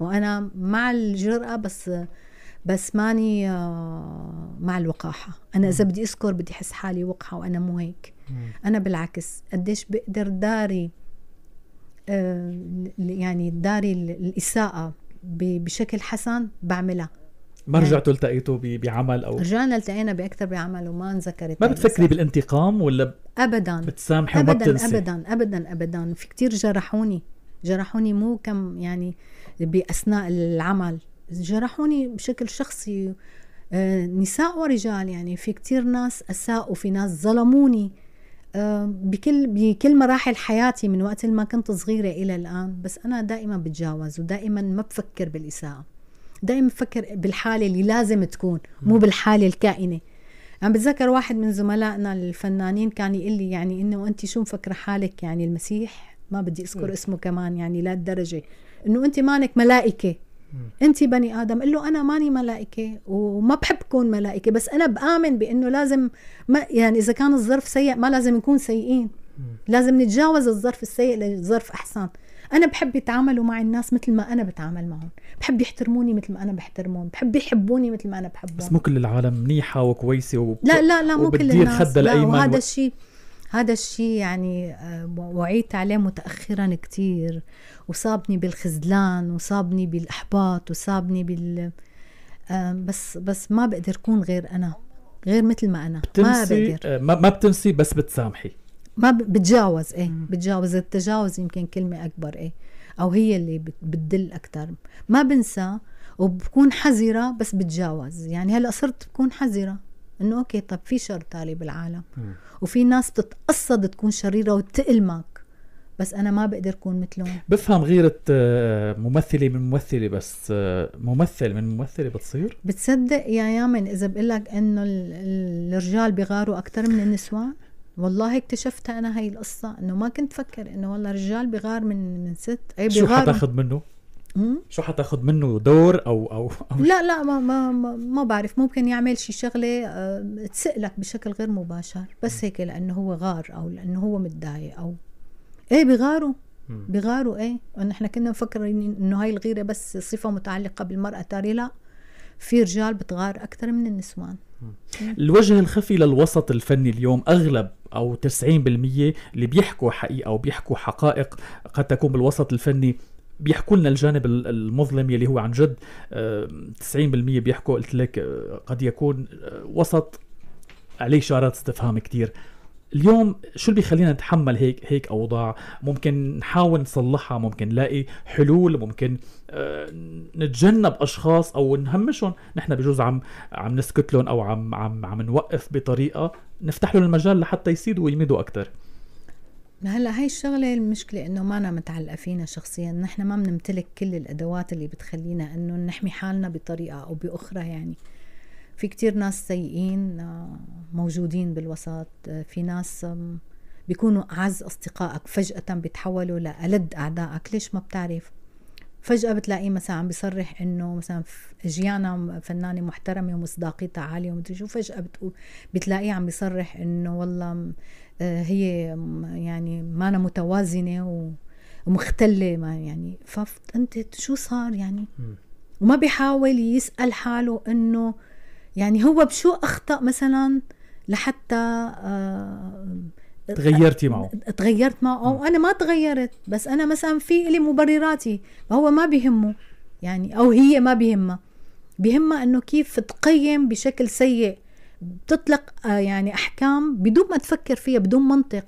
وأنا مع الجرأة بس بس ماني مع الوقاحة أنا إذا بدي أذكر بدي أحس حالي وقحة وأنا مو هيك أنا بالعكس قديش بقدر داري آه، يعني داري ال- الإساءة ب- بشكل حسن بعملها. ما يعني- رجعتوا التقيتوا بعمل أو؟ رجعنا التقينا بأكثر بعمل وما انذكرت ما بتفكري. بالانتقام ولا أبدا. بتسامحي وما ابدا بتنسي؟ ابدا ابدا ابدا. في كتير جرحوني. جرحوني مو كم يعني بأثناء العمل. جرحوني بشكل شخصي آه، نساء ورجال. يعني في كتير ناس أساءوا في ناس ظلموني. بكل بكل مراحل حياتي من وقت ما كنت صغيرة إلى الآن بس أنا دائما بتجاوز ودائما ما بفكر بالإساءة. دائما بفكر بالحالة اللي لازم تكون مو بالحالة الكائنة. عم بتذكر واحد من زملائنا الفنانين كان يقول لي يعني إنه انت شو مفكرة حالك؟ يعني المسيح ما بدي أذكر اسمه كمان يعني لا الدرجة. إنه انت مانك ملائكة. انت بني آدم قل له أنا ماني ملائكة وما بحب كون ملائكة بس أنا بآمن بإنه لازم ما يعني إذا كان الظرف سيء ما لازم نكون سيئين. لازم نتجاوز الظرف السيء لظرف أحسن. أنا بحب يتعاملوا مع الناس مثل ما أنا بتعامل معهم. بحب يحترموني مثل ما أنا بحترمهم. بحب يحبوني مثل ما أنا بحبهم. بس مو كل العالم منيحة وكويسة وب... لا لا لا مو كل الناس. لا وهذا و- الشيء هذا الشيء يعني آه، وعيت عليه متأخرا كتير. وصابني بالخذلان وصابني بالإحباط وصابني بال آه، بس بس ما بقدر أكون غير أنا غير مثل ما أنا. ما بتنسي بقدر. آه، ما, ما بتنسي بس بتسامحي. ما بتجاوز إيه بتجاوز. التجاوز يمكن كلمة أكبر إيه أو هي اللي بت- بتدل أكتر. ما بنسى وبكون حذرة بس بتجاوز. يعني هلأ صرت بكون حذرة. إنه أوكي طب في شر تالي بالعالم. وفي ناس بتتقصد تكون شريرة وتألمك بس أنا ما بقدر أكون مثلهم بفهم غيرة آه، ممثلة من ممثلة بس آه، ممثل من ممثلة بتصير بتصدق يا يامن إذا بقول لك ال- الرجال بيغاروا أكتر من النسوان والله اكتشفتها أنا هاي القصة إنه ما كنت فكر إنه والله رجال بيغار من من ست أي شو بيغاروا حتاخذ منه؟ شو حتاخذ منه دور أو أو, أو لا لا ما ما ما, بعرف. ممكن يعمل شي شغلة آه، تسألك بشكل غير مباشر. بس هيك لأنه هو غار أو لأنه هو متضايق أو إيه بغاروا مم. بغاروا إيه. نحن كنا مفكرين إنه هاي الغيرة بس صفة متعلقة بالمرأة تاري لا في رجال بتغار أكثر من النسوان. الوجه الخفي للوسط الفني اليوم أغلب أو 90% اللي بيحكوا حقيقة أو بيحكوا حقائق قد تكون بالوسط الفني بيحكوا لنا الجانب ال- المظلم يلي هو عن جد آه، 90% بيحكوا قلت لك آه، قد يكون آه، وسط عليه إشارات استفهام كتير. اليوم شو اللي بيخلينا نتحمل هيك هيك أوضاع؟ ممكن نحاول نصلحها ممكن نلاقي حلول ممكن آه، نتجنب أشخاص أو نهمشهم. نحن بجوز عم عم نسكت لهم أو عم عم عم نوقف بطريقة نفتح لهم المجال لحتى يصيدوا ويلمدوا أكثر هلا هاي الشغلة المشكلة إنه ما أنا متعلقة فينا شخصيا نحن ما بنمتلك كل الأدوات اللي بتخلينا إنه نحمي حالنا بطريقة أو بأخرى يعني. في كتير ناس سيئين آه، موجودين بالوسط آه، في ناس بيكونوا أعز أصدقائك فجأة بيتحولوا لألد أعدائك. ليش ما بتعرف؟ فجأة بتلاقيه مثلا عم بيصرح إنه مثلا جيانا فنانة محترمة ومصداقيتها عالية ومدري شو. فجأة بتقول بتلاقيه عم بيصرح إنه والله آه، هي يعني ما أنا متوازنة ومختلة ما يعني. فانت شو صار يعني. وما بيحاول يسأل حاله إنه يعني هو بشو أخطأ مثلا لحتى آه تغيرتي معه. تغيرت معه. أو أنا ما تغيرت بس أنا مثلا في لي مبرراتي فهو ما بيهمه يعني أو هي ما بيهمها بيهمها إنه كيف تقيم بشكل سيء بتطلق آه، يعني أحكام بدون ما تفكر فيها بدون منطق.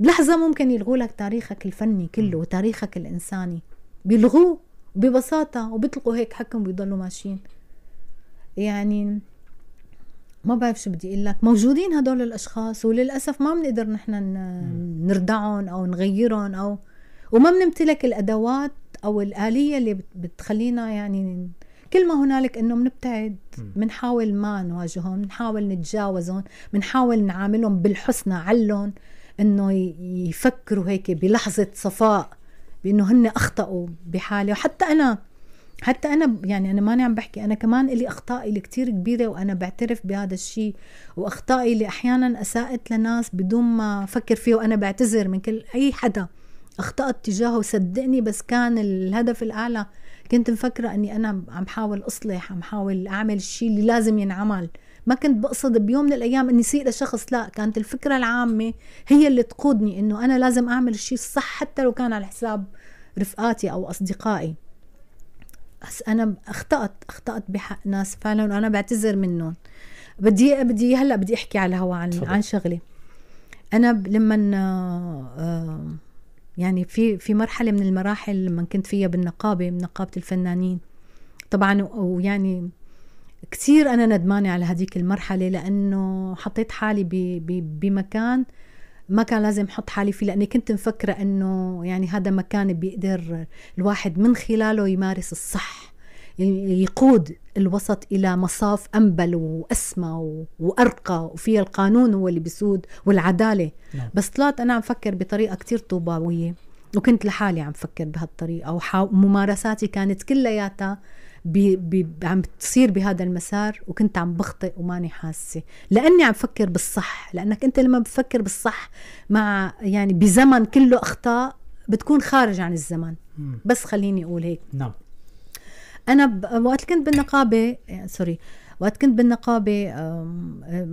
بلحظة ممكن يلغوا لك تاريخك الفني كله وتاريخك الإنساني. بيلغوه ببساطة وبيطلقوا هيك حكم وبيضلوا ماشيين. يعني ما بعرف شو بدي أقول لك. موجودين هدول الأشخاص وللأسف ما بنقدر نحن نردعهم أو نغيرهم أو وما بنمتلك الأدوات أو الآلية اللي بت- بتخلينا يعني كل ما هنالك إنه بنبتعد بنحاول ما نواجههم بنحاول نتجاوزهم بنحاول نعاملهم بالحسنى علهم إنه يفكروا هيك بلحظة صفاء بإنه هن أخطأوا بحاله وحتى أنا حتى أنا يعني أنا ماني عم بحكي أنا كمان لي أخطائي اللي كتير كبيرة وأنا بعترف بهذا الشيء وأخطائي اللي أحيانا أساءت لناس بدون ما أفكر فيه وأنا بعتذر من كل أي حدا أخطأت تجاهه وصدقني بس كان الهدف الأعلى كنت مفكرة إني أنا عم حاول أصلح عم حاول أعمل الشيء اللي لازم ينعمل. ما كنت بقصد بيوم من الأيام إني سيء لشخص لا كانت الفكرة العامة هي اللي تقودني إنه أنا لازم أعمل الشيء الصح حتى لو كان على حساب رفقاتي أو أصدقائي. بس أنا أخطأت أخطأت بحق ناس فعلا وأنا بعتذر منهم. بدي بدي هلأ بدي أحكي على الهوا عن تفضل. عن شغله أنا لما آه، يعني في في مرحلة من المراحل لما كنت فيها بالنقابة من نقابة الفنانين. طبعا ويعني كثير أنا ندمانة على هذيك المرحلة لأنه حطيت حالي ب- ب- بمكان ما كان لازم أحط حالي فيه لأني كنت مفكرة إنه يعني هذا مكان بيقدر الواحد من خلاله يمارس الصح يقود الوسط إلى مصاف انبل وأسمى وأرقى وفيها القانون هو اللي بيسود والعدالة نعم. بس طلعت أنا عم فكر بطريقة كتير طوباوية وكنت لحالي عم فكر بهالطريقة وممارساتي كانت كلياتها بي بي عم تصير بهذا المسار وكنت عم بخطئ وماني حاسة. لأني عم فكر بالصح لأنك أنت لما بتفكر بالصح مع يعني بزمن كله أخطاء بتكون خارج عن الزمن. بس خليني أقول هيك. نعم. أنا ب... وقت كنت بالنقابة sorry وقت كنت بالنقابة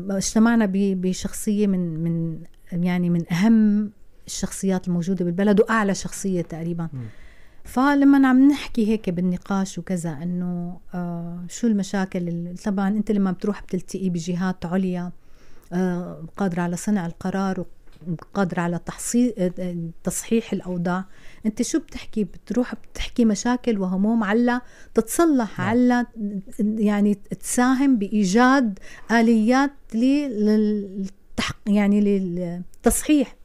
اجتمعنا ب... بشخصية من من يعني من أهم الشخصيات الموجودة بالبلد وأعلى شخصية تقريبا. م. فلما عم نحكي هيك بالنقاش وكذا إنه آه شو المشاكل طبعا أنت لما بتروح بتلتقي بجهات عليا آه قادرة على صنع القرار وقادرة على تحصيل آه، تصحيح الأوضاع أنت شو بتحكي بتروح بتحكي مشاكل وهموم على تتصلح نعم. على يعني تساهم بإيجاد آليات للتحق يعني للتصحيح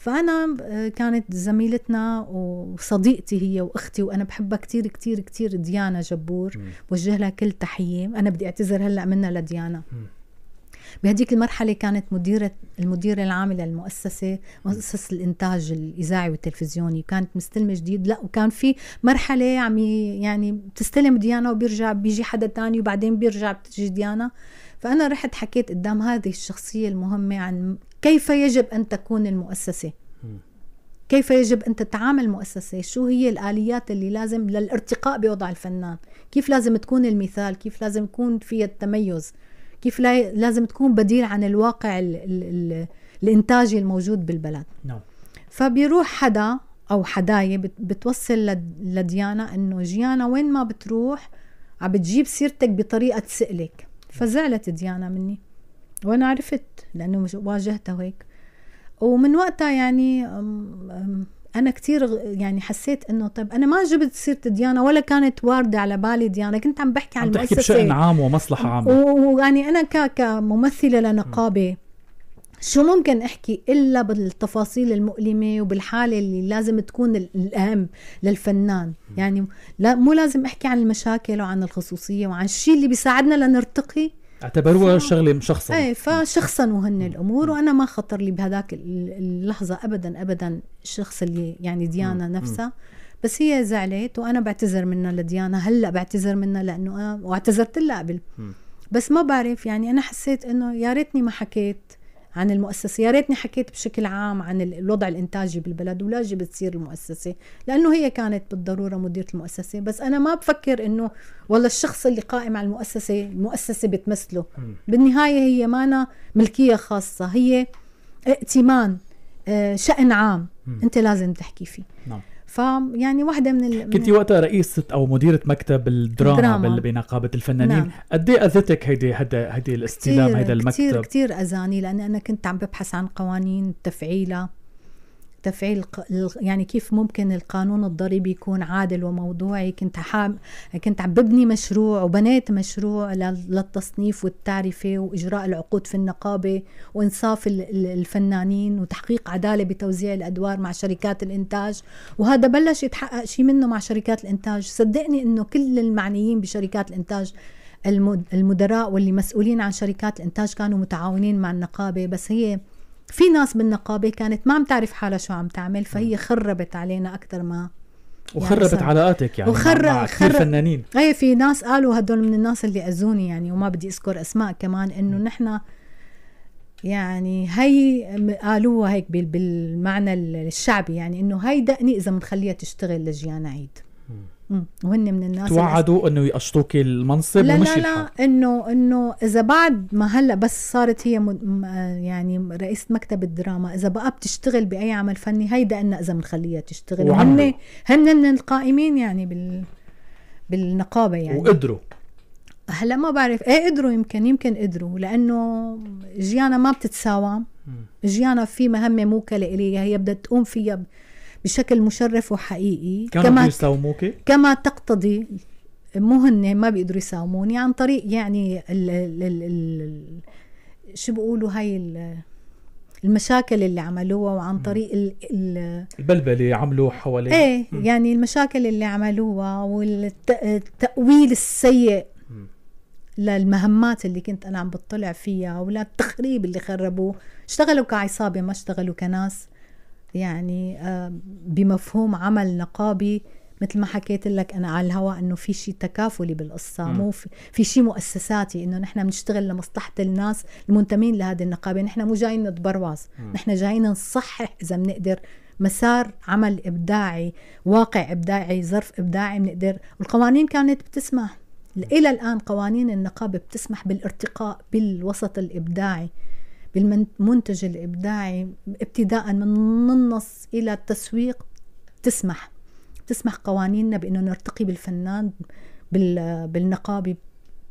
فأنا آه، كانت زميلتنا وصديقتي هي وأختي وأنا بحبها كتير كتير كتير ديانا جبور. بوجه لها كل تحية. أنا بدي أعتذر هلأ منها لديانا. بهديك المرحلة كانت مديرة المديرة العامة للمؤسسة مؤسسة الإنتاج الإذاعي والتلفزيوني. وكانت مستلمة جديد. لا وكان في مرحلة عم يعني بتستلم ديانا وبيرجع بيجي حدا تاني وبعدين بيرجع بتجي ديانا. فأنا رحت حكيت قدام هذه الشخصية المهمة عن كيف يجب أن تكون المؤسسة؟ كيف يجب أن تتعامل المؤسسة؟ شو هي الآليات اللي لازم للارتقاء بوضع الفنان؟ كيف لازم تكون المثال؟ كيف لازم يكون فيها التميز؟ كيف لازم تكون بديل عن الواقع ال ال ال الإنتاجي الموجود بالبلد؟ نعم. فبيروح حدا أو حداية بتوصل لديانا إنه جيانا وين ما بتروح عم بتجيب سيرتك بطريقة تسألك. فزعلت ديانا مني. وأنا عرفت لأنه واجهتها هيك. ومن وقتها يعني أنا كثير يعني حسيت إنه طيب أنا ما جبت سيرة ديانا ولا كانت واردة على بالي ديانا كنت عم بحكي عن عم تحكي بشأن عام ومصلحة عامة. ويعني أنا كممثلة لنقابة شو ممكن أحكي إلا بالتفاصيل المؤلمة وبالحالة اللي لازم تكون الأهم للفنان؟ يعني لا مو لازم أحكي عن المشاكل وعن الخصوصية وعن الشيء اللي بيساعدنا لنرتقي. اعتبروها ف... شغلة مشخصنه إيه فشخصنوا هن الأمور وأنا ما خطر لي بهذاك اللحظة ابدا ابدا الشخص اللي يعني ديانا نفسها. بس هي زعلت وأنا بعتذر منها لديانا. هلأ بعتذر منها لأنه أنا واعتذرت لها قبل. بس ما بعرف يعني أنا حسيت إنه يا ريتني ما حكيت. عن المؤسسة. يا ريتني حكيت بشكل عام عن الوضع الإنتاجي بالبلد ولا جبت تصير المؤسسة لأنه هي كانت بالضرورة مديرة المؤسسة. بس أنا ما بفكر إنه والله الشخص اللي قائم على المؤسسة المؤسسة بتمثله. بالنهاية هي مانا ملكية خاصة هي ائتمان آه، شأن عام. أنت لازم تحكي فيه. نعم. فيعني واحدة من ال... كنت وقتها رئيسة أو مديرة مكتب الدراما, الدراما. بنقابة الفنانين نعم. قد إيه أذتك هيدي هيدي هيدي الاستلام هيدا المكتب كثير كثير أذاني لاني أنا كنت عم ببحث عن قوانين تفعيلها تفعيل يعني كيف ممكن القانون الضريبي يكون عادل وموضوعي. كنت حام كنت عم ببني مشروع وبنيت مشروع للتصنيف والتعرفة وإجراء العقود في النقابة وإنصاف الفنانين وتحقيق عدالة بتوزيع الأدوار مع شركات الإنتاج. وهذا بلش يتحقق شيء منه مع شركات الإنتاج. صدقني إنه كل المعنيين بشركات الإنتاج المدراء واللي مسؤولين عن شركات الإنتاج كانوا متعاونين مع النقابة. بس هي في ناس بالنقابة كانت ما عم تعرف حالها شو عم تعمل فهي خربت علينا أكثر ما وخربت يعني علاقاتك يعني وخرب مع كثير فنانين. اي في ناس قالوا هدول من الناس اللي أذوني يعني وما بدي أذكر أسماء كمان إنه نحن يعني هي قالوها هيك بالمعنى الشعبي يعني إنه هي دقني اذا بنخليها تشتغل لجيانا عيد. وهن من الناس توعدوا إنه يقشطوك المنصب لا لا لا. إنه إنه إذا بعد ما هلأ بس صارت هي يعني رئيسة مكتب الدراما إذا بقى بتشتغل بأي عمل فني هيدا إن إذا بنخليها تشتغل. وهن هن القائمين يعني بال بالنقابة يعني. وقدروا. هلأ ما بعرف. إيه قدروا يمكن يمكن قدروا لأنه جيانا ما بتتساوى. جيانا في مهمة موكله اليها هي بدها تقوم فيها بشكل مشرف وحقيقي. كما يساوموك كما تقتضي مو هن ما بيقدروا يساوموني عن طريق يعني ال ال ال ال شو بيقولوا هاي المشاكل اللي عملوها وعن طريق ال ال البلبلة عملوا حوالي. إيه م. يعني المشاكل اللي عملوها والتأويل السيء للمهمات اللي كنت أنا عم بطلع فيها ولا التخريب اللي خربوه. اشتغلوا كعصابة ما اشتغلوا كناس. يعني آه، بمفهوم عمل نقابي مثل ما حكيت لك أنا على الهواء إنه في شيء تكافلي بالقصة مم. مو في, في شيء مؤسساتي إنه نحن بنشتغل لمصلحة الناس المنتمين لهذه النقابة نحن مو جايين نتبرواز. نحن جايين نصحح إذا بنقدر مسار عمل إبداعي واقع إبداعي ظرف إبداعي بنقدر والقوانين كانت بتسمح إلى الآن قوانين النقابة بتسمح بالارتقاء بالوسط الإبداعي بالمنتج الإبداعي ابتداء من النص إلى التسويق تسمح تسمح قوانيننا بإنه نرتقي بالفنان بال- بالنقابه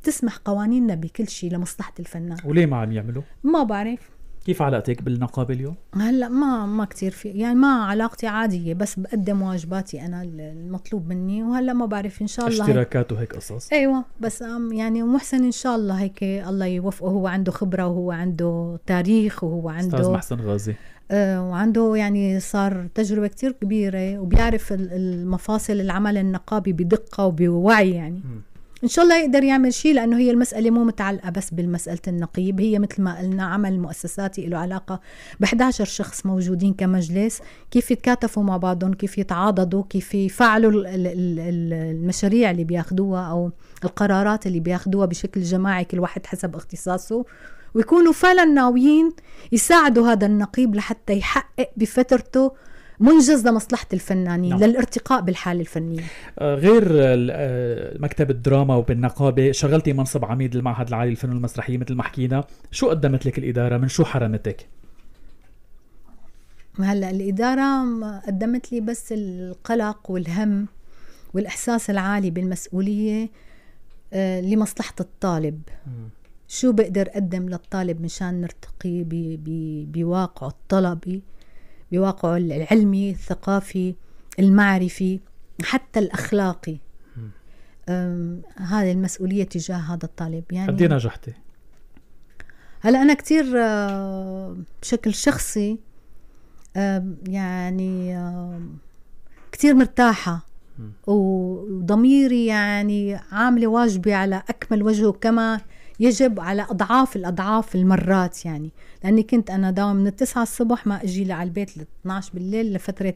تسمح قوانيننا بكل شيء لمصلحة الفنان. وليه ما عم يعملوا؟ ما بعرف. كيف علاقتك بالنقابة اليوم؟ هلا ما ما كتير في يعني ما علاقتي عادية بس بقدم واجباتي أنا المطلوب مني وهلا ما بعرف إن شاء الله اشتراكات وهيك قصص. أيوه بس يعني محسن إن شاء الله هيك الله يوفقه هو عنده خبرة وهو عنده تاريخ وهو أستاذ عنده محسن غازي. آه وعنده يعني صار تجربة كتير كبيرة وبيعرف ال- المفاصل العمل النقابي بدقة وبوعي يعني. مم. إن شاء الله يقدر يعمل شيء لأنه هي المسألة مو متعلقة بس بالمسألة النقيب هي مثل ما قلنا عمل مؤسساتي له علاقة ب 11 شخص موجودين كمجلس كيف يتكاتفوا مع بعضهم كيف يتعاضدوا كيف يفعلوا ال- ال- ال- المشاريع اللي بياخدوها أو القرارات اللي بياخدوها بشكل جماعي كل واحد حسب اختصاصه ويكونوا فعلا ناويين يساعدوا هذا النقيب لحتى يحقق بفترته منجز لمصلحة الفنانين نعم. للارتقاء بالحالة الفنية. آه، غير آه، مكتب الدراما وبالنقابة شغلتي منصب عميد المعهد العالي للفنون المسرحية مثل ما حكينا. شو قدمت لك الإدارة؟ من شو حرمتك؟ هلا الإدارة قدمت لي بس القلق والهم والإحساس العالي بالمسؤولية آه، لمصلحة الطالب. شو بقدر أقدم للطالب مشان نرتقي بواقعه الطلبي؟ بواقعه العلمي الثقافي المعرفي حتى الأخلاقي. هذه المسؤولية تجاه هذا الطالب. يعني قد إيه نجحتي؟ هلا أنا كتير آه، بشكل شخصي يعني كتير مرتاحة. وضميري يعني عاملة واجبي على أكمل وجه كما يجب على أضعاف الأضعاف المرات يعني. لأني كنت أنا داوم من التسعة الصبح ما أجي لعلى البيت ل 12 بالليل لفترة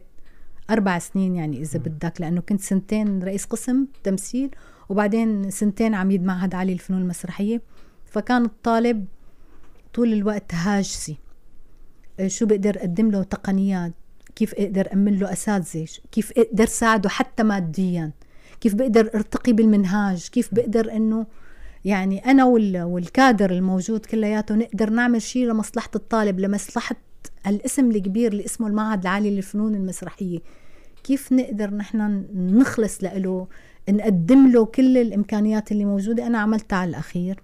أربع سنين يعني إذا بدك لأنه كنت سنتين رئيس قسم تمثيل وبعدين سنتين عميد معهد عالي للفنون المسرحية. فكان الطالب طول الوقت هاجسي. آه، شو بقدر أقدم له تقنيات؟ كيف أقدر أمن له أساتذة؟ كيف أقدر ساعده حتى ماديا؟ كيف بقدر أرتقي بالمنهاج؟ كيف بقدر أنه يعني وال- والكادر الموجود كلياته نقدر نعمل شيء لمصلحة الطالب لمصلحة الاسم الكبير اللي اسمه المعهد العالي للفنون المسرحية. كيف نقدر نحن نخلص له نقدم له كل الإمكانيات اللي موجودة؟ أنا عملتها على الأخير.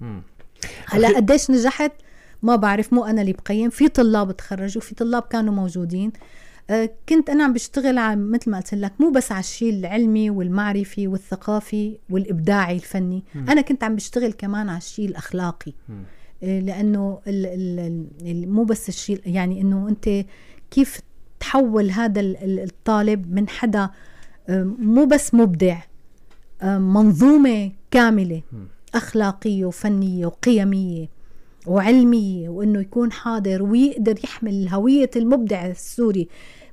هلا قديش نجحت؟ ما بعرف مو أنا اللي بقيم في طلاب تخرجوا في طلاب كانوا موجودين. كنت أنا عم بشتغل على مثل ما قلت لك مو بس على الشيء العلمي والمعرفي والثقافي والإبداعي الفني مم. أنا كنت عم بشتغل كمان على الشيء الأخلاقي مم. آه، لأنه ال ال ال مو بس الشيء يعني إنه أنت كيف تحول هذا ال- ال- الطالب من حدا آه، مو بس مبدع آه، منظومة كاملة. أخلاقية وفنية وقيمية وعلمية وإنه يكون حاضر ويقدر يحمل هوية المبدع السوري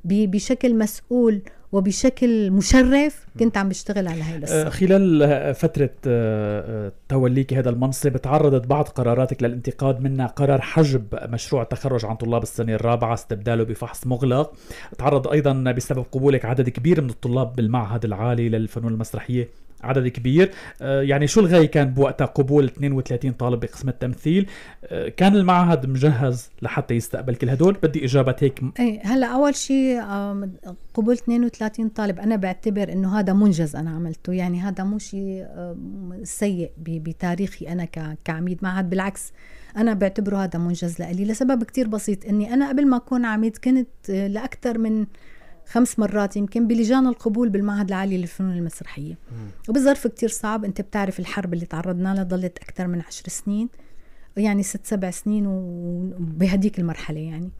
بشكل مسؤول وبشكل مشرف كنت عم بشتغل على هاي آه، القصة خلال آه، فترة آه، آه، توليك هذا المنصب تعرضت بعض قراراتك للانتقاد منها قرار حجب مشروع التخرج عن طلاب السنة الرابعة استبداله بفحص مغلق. تعرض أيضا بسبب قبولك عدد كبير من الطلاب بالمعهد العالي للفنون المسرحية عدد كبير. آه، يعني شو الغاية كان بوقتها قبول 32 طالب بقسم التمثيل؟ آه، كان المعهد مجهز لحتى يستقبل كل هدول؟ بدي إجابة هيك. إيه هلأ أول شيء قبول 32 طالب. أنا بعتبر إنه هذا منجز أنا عملته. يعني هذا مو شيء سيء بتاريخي أنا ك- كعميد معهد. بالعكس أنا بعتبره هذا منجز لإلي لسبب كتير بسيط. إني أنا قبل ما أكون عميد كنت آه، لأكثر من خمس مرات يمكن بلجان القبول بالمعهد العالي للفنون المسرحية. وبظرف كتير صعب. انت بتعرف الحرب اللي تعرضنا لها ضلت أكثر من عشر سنين يعني ست سبع سنين وبهديك المرحلة يعني.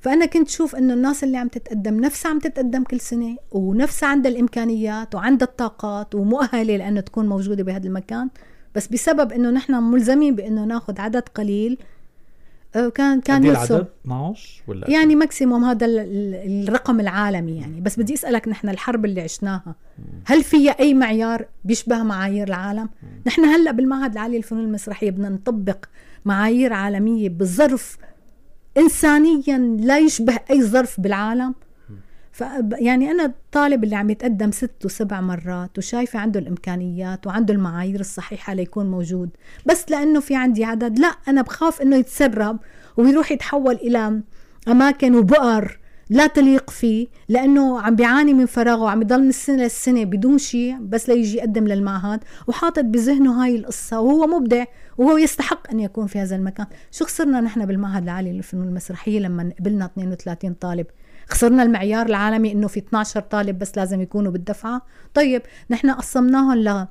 فأنا كنت شوف إنه الناس اللي عم تتقدم نفسها عم تتقدم كل سنة ونفسها عندها الإمكانيات وعندها الطاقات ومؤهلة لأنه تكون موجودة بهذا المكان. بس بسبب إنه نحن ملزمين بإنه ناخذ عدد قليل كان كان قد إيه يوسف العدد؟ 12 ولا يعني ماكسيموم هذا ال- ال- الرقم العالمي يعني. بس بدي أسألك نحن الحرب اللي عشناها هل فيها أي معيار بيشبه معايير العالم؟ نحن هلأ بالمعهد العالي للفنون المسرحية بدنا نطبق معايير عالمية بظرف انسانيا لا يشبه أي ظرف بالعالم. ف يعني أنا الطالب اللي عم يتقدم ست وسبع مرات وشايفة عنده الإمكانيات وعنده المعايير الصحيحة ليكون موجود بس لأنه في عندي عدد لا أنا بخاف إنه يتسرب ويروح يتحول إلى أماكن وبؤر لا تليق فيه لأنه عم بيعاني من فراغ وعم يضل من السنة للسنة بدون شيء بس ليجي يقدم للمعهد وحاطط بذهنه هاي القصة وهو مبدع وهو يستحق أن يكون في هذا المكان. شو خسرنا نحن بالمعهد العالي للفنون المسرحية لما قبلنا 32 طالب؟ خسرنا المعيار العالمي إنه في 12 طالب بس لازم يكونوا بالدفعة. طيب نحن قسمناهم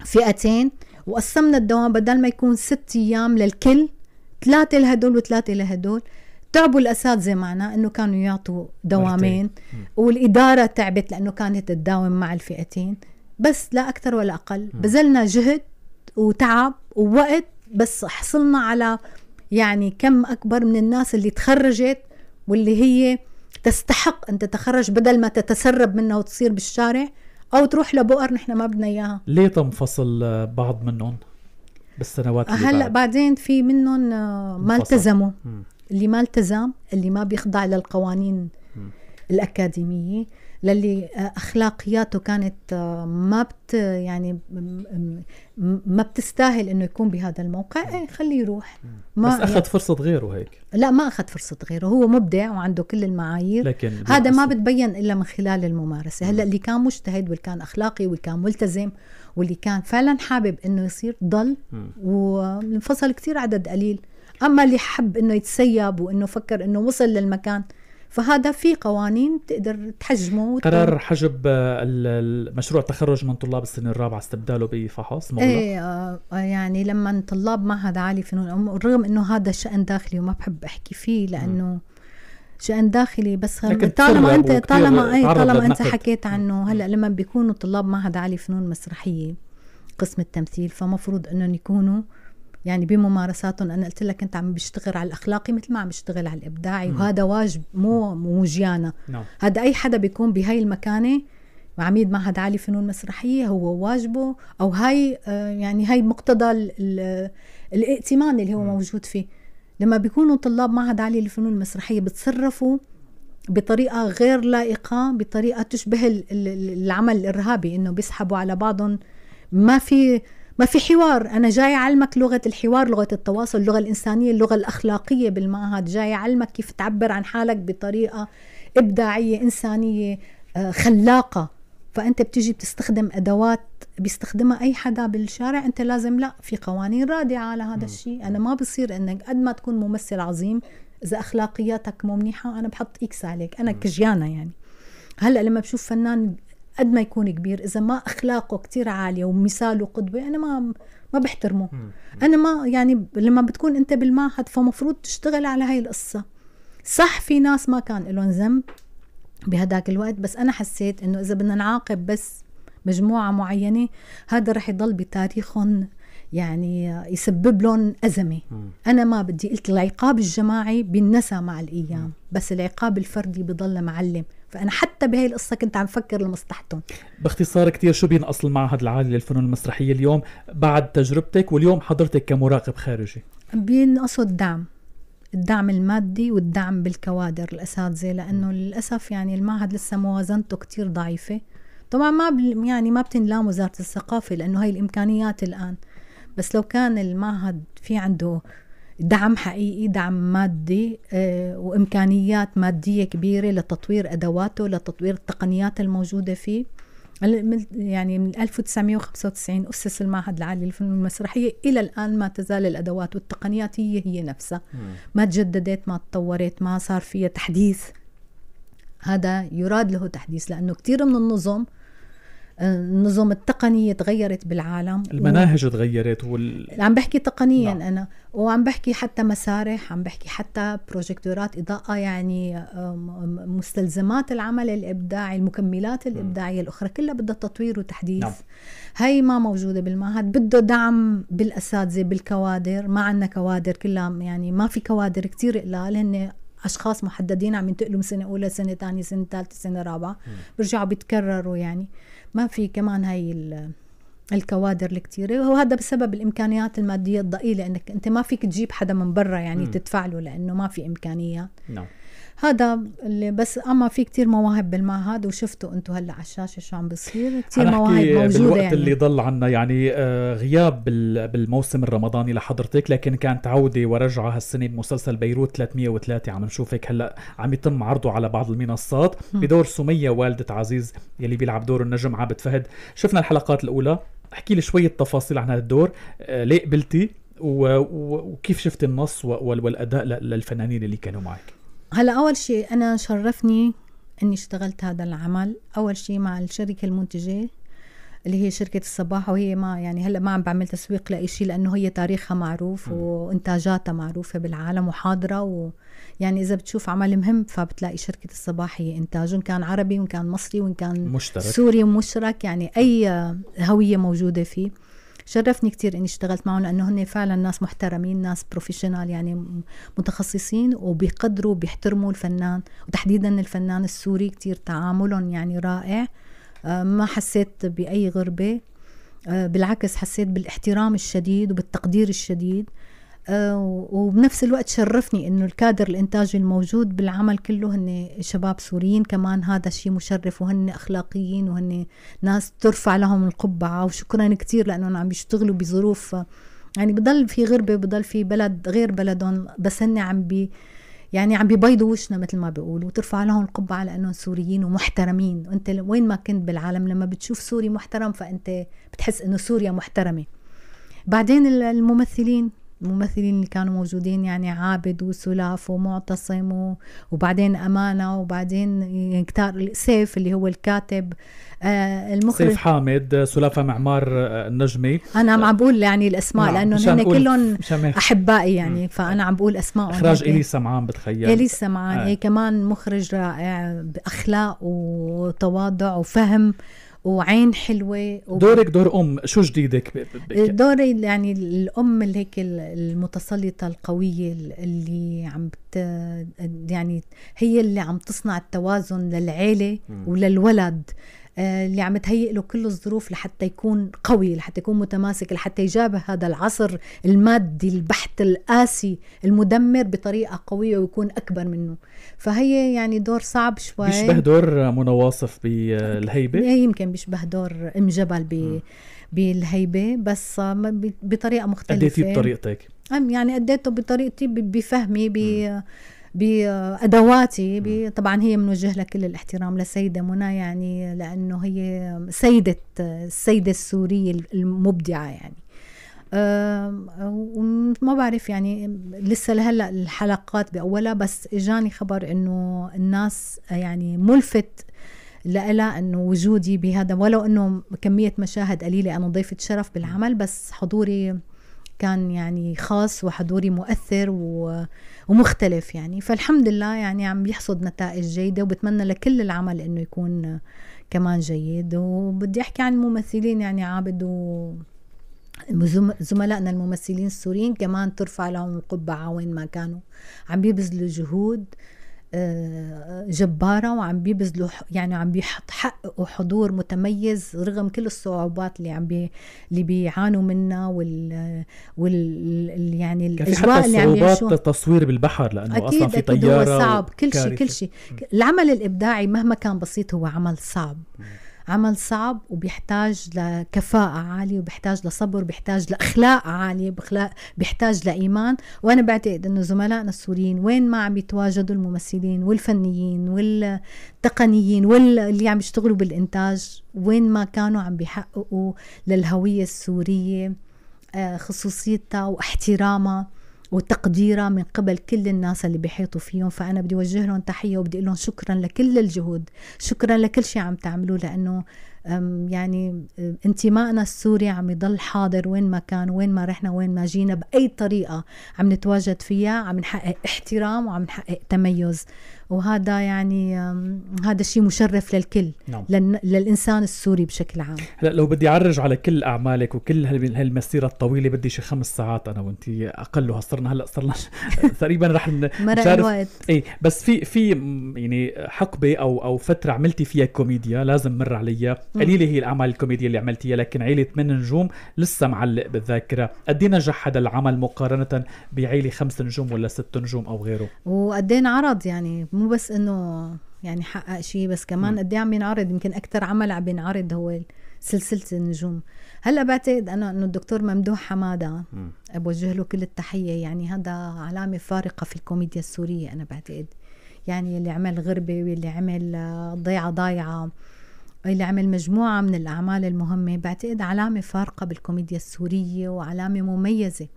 لفئتين وقسمنا الدوام بدل ما يكون ست أيام للكل ثلاثة لهدول وثلاثة لهدول. تعبوا الأساتذة معنا إنه كانوا يعطوا دوامين والإدارة تعبت لأنه كانت تداوم مع الفئتين. بس لا أكثر ولا أقل. بذلنا جهد وتعب ووقت بس حصلنا على يعني كم أكبر من الناس اللي تخرجت واللي هي تستحق أن تتخرج بدل ما تتسرب منها وتصير بالشارع أو تروح لبؤر نحن ما بدنا إياها ليه تم فصل آه، بعض منهم بالسنوات اللي هلأ بعد؟ بعدين في منهم آه، ما. التزموا. اللي ما التزم اللي ما بيخضع للقوانين الأكاديمية للي آه، أخلاقياته كانت آه، ما بت يعني ما بتستاهل إنه يكون بهذا الموقع إيه خليه يروح. ما بس أخذ فرصة غيره هيك. لا ما أخذ فرصة غيره هو مبدع وعنده كل المعايير. لكن هذا ما بتبين إلا من خلال الممارسة. هلأ اللي كان مجتهد واللي كان أخلاقي واللي كان ملتزم واللي كان فعلا حابب إنه يصير ضل. وانفصل كتير عدد قليل. أما اللي حب إنه يتسيب وإنه فكر إنه وصل للمكان فهذا في قوانين بتقدر تحجمه قرار حجب آه، المشروع التخرج من طلاب السنة الرابعه استبداله بفحص مغلق. إيه آه آه، يعني لما طلاب معهد عالي فنون رغم إنه هذا شأن داخلي وما بحب أحكي فيه لأنه شأن داخلي بس لكن طالما انت طالما اي طالما أنت. حكيت عنه هلأ لما بيكونوا طلاب معهد عالي فنون مسرحية قسم التمثيل فمفروض إنهم يكونوا يعني بممارساتهم أنا قلت لك أنت عم بيشتغل على الأخلاقي مثل ما عم بيشتغل على الإبداعي وهذا واجب مو مو جيانا نعم. هذا أي حدا بيكون بهاي المكانة عميد معهد عالي فنون مسرحية هو واجبه أو هاي آه، يعني هاي مقتضى ال- ال- الائتمان اللي هو موجود فيه. لما بيكونوا طلاب معهد عالي للفنون المسرحيه بتصرفوا بطريقة غير لائقة بطريقة تشبه ال- ال- العمل الإرهابي إنه بيسحبوا على بعضهم ما في ما في حوار. أنا جاي أعلمك لغة الحوار لغة التواصل اللغة الإنسانية اللغة الأخلاقية بالمعهد جاي أعلمك كيف تعبر عن حالك بطريقة إبداعية إنسانية آه، خلاقة. فأنت بتيجي بتستخدم أدوات بيستخدمها أي حدا بالشارع أنت لازم لا في قوانين رادعة على هذا الشيء. أنا ما بصير إنك قد ما تكون ممثل عظيم إذا أخلاقياتك مو منيحة أنا بحط إكس عليك. أنا كجيانا يعني. هلأ لما بشوف فنان قد ما يكون كبير. إذا ما أخلاقه كتير عالية ومثاله قدوة أنا ما ما بحترمه. أنا ما يعني لما بتكون أنت بالمعهد فمفروض تشتغل على هاي القصة. صح في ناس ما كان لهم ذنب بهداك الوقت بس أنا حسيت إنه إذا بدنا نعاقب بس مجموعة معينة هذا رح يضل بتاريخهم يعني يسبب لهم أزمة. أنا ما بدي قلت العقاب الجماعي بينسى مع الأيام بس العقاب الفردي بضل معلم. فأنا حتى بهي القصة كنت عم فكر لمصلحتهم. باختصار كتير شو بينقص المعهد العالي للفنون المسرحية اليوم؟ بعد تجربتك واليوم حضرتك كمراقب خارجي. بينقصوا الدعم الدعم المادي والدعم بالكوادر الأساتذة لأنه للأسف يعني المعهد لسه موازنته كتير ضعيفة. طبعا ما يعني ما بتنلام وزارة الثقافة لأنه هاي الإمكانيات الآن. بس لو كان المعهد في عنده دعم حقيقي دعم مادي آه، وإمكانيات مادية كبيرة لتطوير أدواته لتطوير التقنيات الموجودة فيه. يعني من 1995 أسس المعهد العالي للفنون المسرحية إلى الآن ما تزال الأدوات والتقنيات هي هي نفسها. ما تجددت ما تطورت ما صار فيها تحديث. هذا يراد له تحديث لأنه كتير من النظم النظم التقنية تغيرت بالعالم المناهج و... تغيرت وال... عم بحكي تقنيا نعم. أنا وعم بحكي حتى مسارح عم بحكي حتى بروجيكتورات إضاءة يعني مستلزمات العمل الإبداعي المكملات الإبداعية الأخرى كلها بدها تطوير وتحديث نعم. هي ما موجودة بالمعهد بده دعم بالأساتذة بالكوادر ما عندنا كوادر كلها يعني ما في كوادر كتير قلال هن أشخاص محددين عم ينتقلوا من سنة أولى سنة ثانية سنة ثالثة سنة رابعة بيرجعوا بيتكرروا يعني ما في كمان هاي الكوادر الكتيرة وهذا بسبب الإمكانيات المادية الضئيلة إنك أنت ما فيك تجيب حدا من برا يعني م. تدفع له لأنه ما في إمكانيات. نعم. هذا اللي بس أما في كتير مواهب بالمعهد وشفتوا أنتم هلأ على الشاشة شو عم بصير. كثير مواهب موجودة بالوقت يعني. اللي ضل عنا يعني آه، غياب بالموسم الرمضاني لحضرتك لكن كانت عودة ورجعة هالسنة بمسلسل بيروت 303 عم نشوفك هلأ عم يتم عرضه على بعض المنصات بدور سمية والدة عزيز يلي بيلعب دور النجم عابد فهد. شفنا الحلقات الأولى. احكي لي شوية تفاصيل عن هذا الدور. آه، ليه قبلتي؟ وكيف شفت النص والأداء للفنانين اللي كانوا معك؟ هلا أول شيء أنا شرفني إني اشتغلت هذا العمل أول شيء مع الشركة المنتجة اللي هي شركة الصباح وهي ما يعني هلا ما عم بعمل تسويق لأي شيء لأنه هي تاريخها معروف م. وإنتاجاتها معروفة بالعالم وحاضرة ويعني إذا بتشوف عمل مهم فبتلاقي شركة الصباح هي إنتاج إن كان عربي وإن كان مصري وإن كان مشترك. سوري ومشترك يعني أي هوية موجودة فيه شرفني كثير إني اشتغلت معهم لأنه هن فعلا ناس محترمين ناس بروفيشنال يعني متخصصين وبيقدروا بيحترموا الفنان. وتحديدا الفنان السوري كثير تعاملهم يعني رائع. آه، ما حسيت بأي غربة. آه، بالعكس حسيت بالإحترام الشديد وبالتقدير الشديد. وبنفس الوقت شرفني إنه الكادر الإنتاجي الموجود بالعمل كله هن شباب سوريين كمان هذا شيء مشرف وهن أخلاقيين وهن ناس ترفع لهم القبعة. وشكرا كثير لأنهم عم بيشتغلوا بظروف يعني بضل في غربة بضل في بلد غير بلدهم بس هن عم بي يعني عم بيبيضوا وشنا مثل ما بيقولوا وترفع لهم القبعة لأنهم سوريين ومحترمين. وأنت وين ما كنت بالعالم لما بتشوف سوري محترم فأنت بتحس إنه سوريا محترمة. بعدين الممثلين. الممثلين اللي كانوا موجودين يعني عابد وسلاف ومعتصم وبعدين أمانة وبعدين كتار سيف اللي هو الكاتب. آه المخرج سيف حامد سلافة معمار آه، النجمي. أنا عم بقول يعني الأسماء نعم. لأنه هن كلهم أحبائي يعني فأنا عم بقول أسماء إخراج إلي سمعان بتخيل. إلي سمعان آه. هي كمان مخرج رائع بأخلاق وتواضع وفهم. وعين حلوة وب... دورك دور أم شو جديدك دوري يعني الأم اللي هيك المتسلطة القوية اللي عم بت يعني هي اللي عم تصنع التوازن للعيلة وللولد. اللي عم تهيئ له كل الظروف لحتى يكون قوي لحتى يكون متماسك لحتى يجابه هذا العصر المادي البحت القاسي المدمر بطريقة قوية ويكون أكبر منه. فهي يعني دور صعب شوي. بيشبه دور منى واصف بالهيبة؟ هي يمكن بيشبه دور أم جبل ب بالهيبة بس بطريقة مختلفة. اديتي بطريقتك يعني اديته بطريقتي بفهمي ب بأدواتي طبعا هي بنوجه لها كل الاحترام لسيدة منى يعني لأنه هي سيدة السيدة السورية المبدعة يعني. ما بعرف يعني لسه لهلأ الحلقات بأولها بس إجاني خبر إنه الناس يعني ملفت لها إنه وجودي بهذا ولو إنه كمية مشاهد قليلة أنا ضيفة شرف بالعمل بس حضوري كان يعني خاص وحضوري مؤثر ومختلف يعني. فالحمد لله يعني عم يحصد نتائج جيدة وبتمنى لكل العمل إنه يكون كمان جيد. وبدي أحكي عن الممثلين يعني عابد و زملائنا الممثلين السوريين كمان ترفع لهم القبعة وين ما كانوا. عم بيبذلوا جهود. جبارة وعم بيبذلوا يعني عم بيحققوا حضور متميز رغم كل الصعوبات اللي عم بي اللي بيعانوا منها وال وال يعني الأجواء اللي عم يعيشوها. تصوير بالبحر لأنه أكيد أصلا في طياره هو صعب كل شيء كل شيء. العمل الإبداعي مهما كان بسيط هو عمل صعب. عمل صعب وبيحتاج لكفاءة عالية وبيحتاج لصبر بيحتاج لأخلاق عالية بيحتاج لإيمان. وأنا بعتقد أنه زملائنا السوريين وين ما عم يتواجدوا الممثلين والفنيين والتقنيين واللي عم يشتغلوا بالإنتاج وين ما كانوا عم بيحققوا للهوية السورية آه، خصوصيتها واحترامها. وتقديرها من قبل كل الناس اللي بيحيطوا فيهم. فأنا بدي أوجه لهم تحية وبدي أقول لهم شكرا لكل الجهود. شكرا لكل شيء عم تعملوه لأنه يعني انتمائنا السوري عم يضل حاضر وين ما كان وين ما رحنا وين ما جينا بأي طريقة عم نتواجد فيها عم نحقق احترام وعم نحقق تميز. وهذا يعني هذا شيء مشرف للكل نعم. للإنسان السوري بشكل عام. هلا لو بدي أعرج على كل أعمالك وكل هال- هالمسيرة الطويلة بدي شي خمس ساعات أنا وانت اقلها صرنا هلأ صرنا تقريبا رح مرق الوقت. إيه بس في في يعني حقبة أو أو فترة عملتي فيها كوميديا لازم مر عليها مم. قليلة هي الأعمال الكوميديا اللي عملتيها لكن عيلة من نجوم لسه معلق بالذاكرة. قد إيه نجح هذا العمل مقارنة بعيلة خمس نجوم ولا ست نجوم أو غيره؟ وقدين عرض يعني مو بس إنه يعني حقق شيء بس كمان. قد عم ينعرض يمكن أكثر عمل عم ينعرض هو سلسلة النجوم. هلأ بعتقد أنا إنه الدكتور ممدوح حمادة بوجه له كل التحية. يعني هذا علامة فارقة في الكوميديا السورية أنا بعتقد. يعني اللي عمل غربة واللي عمل آه، ضيعة ضايعة اللي عمل مجموعة من الأعمال المهمة. بعتقد علامة فارقة بالكوميديا السورية وعلامة مميزة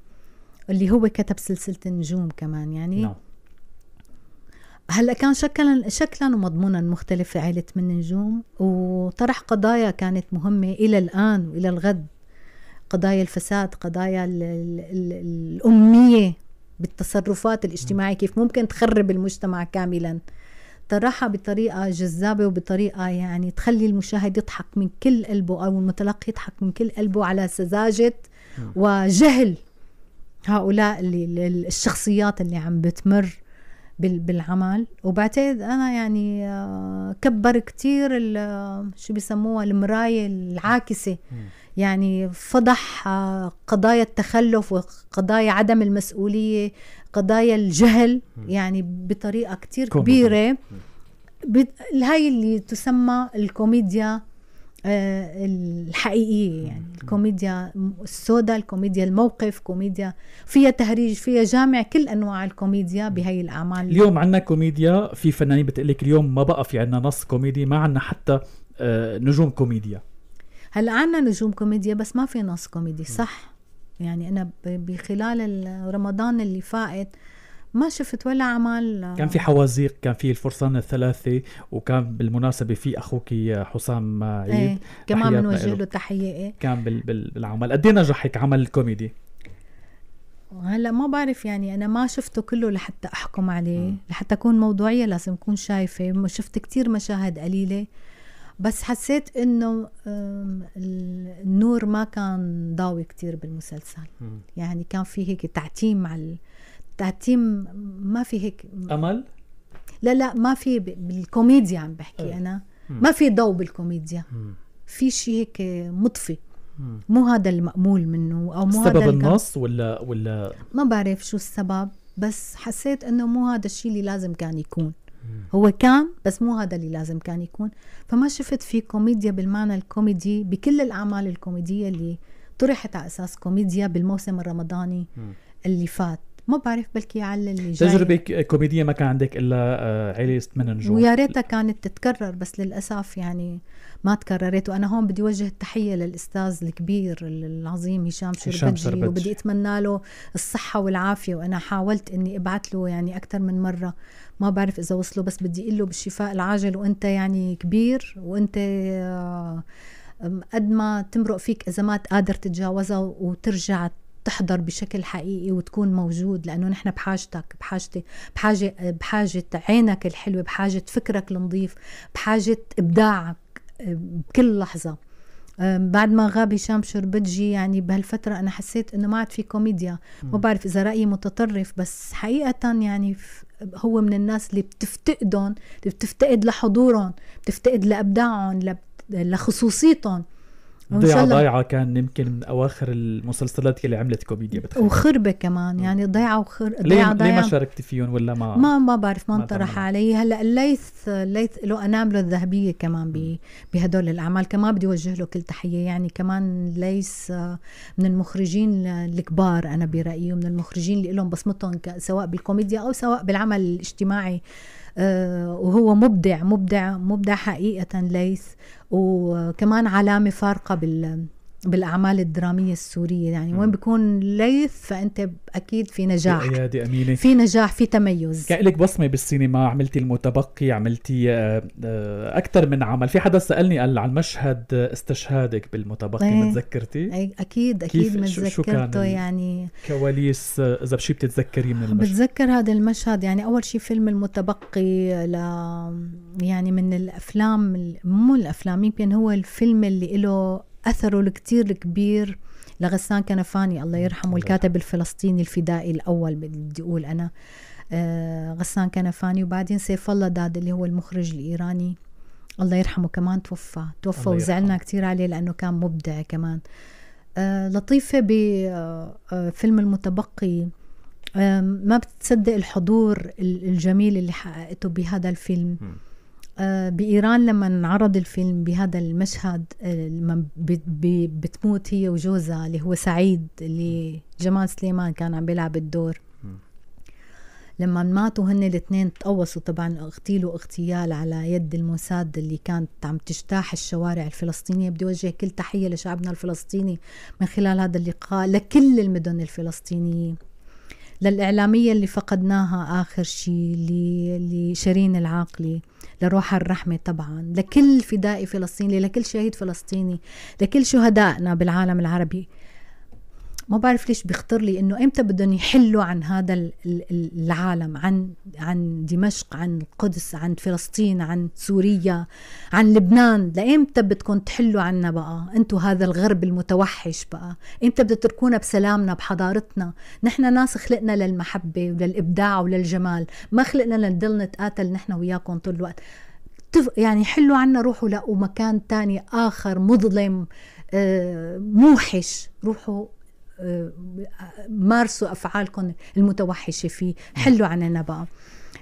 اللي هو كتب سلسلة النجوم كمان. يعني نعم. هلا كان شكلا شكلا ومضمونا مختلف في عائلة من نجوم وطرح قضايا كانت مهمة إلى الآن وإلى الغد. قضايا الفساد قضايا ال ال ال الأمية بالتصرفات الاجتماعية كيف ممكن تخرب المجتمع كاملا. طرحها بطريقة جذابة وبطريقة يعني تخلي المشاهد يضحك من كل قلبه أو المتلقي يضحك من كل قلبه على سذاجة وجهل هؤلاء اللي الشخصيات اللي عم بتمر. بالعمل. وبعتقد أنا يعني آه، كبر كتير ال- شو بيسموها المراية العاكسة. يعني فضح آه، قضايا التخلف وقضايا عدم المسؤولية قضايا الجهل يعني بطريقة كتير. كبيرة. هاي اللي تسمى الكوميديا. آه، الحقيقية يعني. الكوميديا السوداء الكوميديا الموقف كوميديا. فيها تهريج فيها جامع كل أنواع الكوميديا بهي الأعمال. اليوم عندنا كوميديا في فنانين بتقلك اليوم ما بقى في عندنا نص كوميدي ما عندنا حتى آه، نجوم كوميديا. هلا عنا نجوم كوميديا بس ما في نص كوميدي صح؟ يعني أنا ب- بخلال ال- رمضان اللي فات ما شفت ولا عمل كان في حوازيق كان في الفرسان الثلاثة وكان بالمناسبة في أخوك حسام عيد إيه كمان بنوجه. له. تحية إيه. كان بال بال بالعمل. قد إيه نجح هيك عمل كوميدي هلأ ما بعرف يعني أنا ما شفته كله لحتى أحكم عليه. مم. لحتى أكون موضوعية لازم أكون شايفة. شفت كتير مشاهد قليلة. بس حسيت إنه النور ما كان ضاوي كتير بالمسلسل. يعني كان في هيك تعتيم على التعتيم ما في هيك أمل؟ لا لا ما في بالكوميديا عم بحكي إيه. أنا. مم. ما في ضوء بالكوميديا. في شيء هيك مطفي. مو هذا المأمول منه أو مو هذا النص ولا ولا ما بعرف شو السبب بس حسيت إنه مو هذا الشيء اللي لازم كان يكون. هو كان بس مو هذا اللي لازم كان يكون. فما شفت في كوميديا بالمعنى الكوميدي بكل الأعمال الكوميدية اللي طرحت على أساس كوميديا بالموسم الرمضاني مم. اللي فات. ما بعرف بلكي على اللي جاي. تجربة كوميدية ما كان عندك إلا آه، عيلة من نجوم ويا ريتها كانت تتكرر بس للأسف يعني ما تكررت. وأنا هون بدي وجه التحية للأستاذ الكبير العظيم هشام شربتجي شربتجي. وبدي أتمنى له الصحة والعافية. وأنا حاولت إني ابعت له يعني أكثر من مرة. ما بعرف إذا وصله بس بدي أقول له بالشفاء العاجل. وأنت يعني كبير وأنت آه، قد ما تمرق فيك ازمات قادر تتجاوزها وترجع تحضر بشكل حقيقي وتكون موجود لأنه نحن بحاجتك بحاجتي بحاجة بحاجة عينك الحلوة بحاجة فكرك النظيف بحاجة إبداعك أه، بكل لحظة. أم، بعد ما غاب هشام شربتجي يعني بهالفترة أنا حسيت إنه ما عاد في كوميديا. ما بعرف إذا رأيي متطرف بس حقيقة يعني هو من الناس اللي بتفتقدهم اللي بتفتقد لحضورهم بتفتقد لإبداعهم لب- لخصوصيتهم. ضيعة ضايعة كان يمكن من أواخر المسلسلات اللي عملت كوميديا بتخيل. وخربة كمان يعني ضيعة وخر ليه ضيعة ليه ما ضيعة. شاركت فيهم ولا ما ما ما بعرف ما انطرح. علي. هلأ الليث الليث له انامله الذهبية كمان ب- بهدول الأعمال. كمان بدي اوجه له كل تحية. يعني كمان ليس آه، من المخرجين الكبار أنا برأيي ومن المخرجين اللي لهم بصمتهم سواء بالكوميديا أو سواء بالعمل الاجتماعي. آه، وهو مبدع مبدع مبدع حقيقة ليث. وكمان علامة فارقة بال بالأعمال الدرامية السورية. يعني وين بيكون ليث فأنت أكيد في نجاح. ايادي أمينة. في نجاح في تميز. كان لك بصمة بالسينما عملتي المتبقي عملتي آه، آه، أكثر من عمل. في حدا سألني قال عن مشهد استشهادك بالمتبقي إيه. متذكرتي؟ أي- أكيد أكيد متذكرته. يعني كواليس آه، إذا بشي بتتذكريه من المشهد؟ بتذكر هذا المشهد. يعني أول شيء فيلم المتبقي ل يعني من الأفلام ال- مو الأفلام يمكن هو الفيلم اللي له أثره الكتير الكبير لغسان كنفاني الله يرحمه الكاتب الفلسطيني الفدائي الأول بدي أقول أنا. آه غسان كنفاني وبعدين سيف الله داد اللي هو المخرج الإيراني. الله يرحمه كمان توفى. توفى وزعلنا. كتير عليه لأنه كان مبدع كمان. آه لطيفة بفيلم المتبقي. آم، ما بتصدق الحضور ال- الجميل اللي حققته بهذا الفيلم. مم. آه، بإيران لما انعرض الفيلم بهذا المشهد آه، لما بتموت هي وجوزها اللي هو سعيد اللي جمال سليمان كان عم بيلعب الدور. لما ماتوا هن الاثنين تقوصوا طبعا اغتيلوا اغتيال على يد الموساد اللي كانت عم تجتاح الشوارع الفلسطينية. بدي أوجه كل تحية لشعبنا الفلسطيني من خلال هذا اللقاء لكل المدن الفلسطينيين للإعلامية اللي فقدناها آخر شيء لشيرين العاقلي. لروح الرحمة طبعا لكل فدائي فلسطيني لكل شهيد فلسطيني لكل شهدائنا بالعالم العربي. ما بعرف ليش بيخطر لي إنه إمتى بدهم يحلوا عن هذا ال- ال- العالم عن عن دمشق عن القدس عن فلسطين عن سوريا عن لبنان. لإمتى بدكم تحلوا عنا بقى؟ أنتم هذا الغرب المتوحش بقى. إمتى بدكم تتركونا بسلامنا بحضارتنا؟ نحن ناس خلقنا للمحبة وللإبداع وللجمال. ما خلقنا لنضل نتقاتل نحن وياكم طول الوقت. يعني حلوا عنا روحوا لقوا مكان تاني آخر مظلم آه، موحش. روحوا مارسوا أفعالكم المتوحشة فيه. حلوا عننا بقى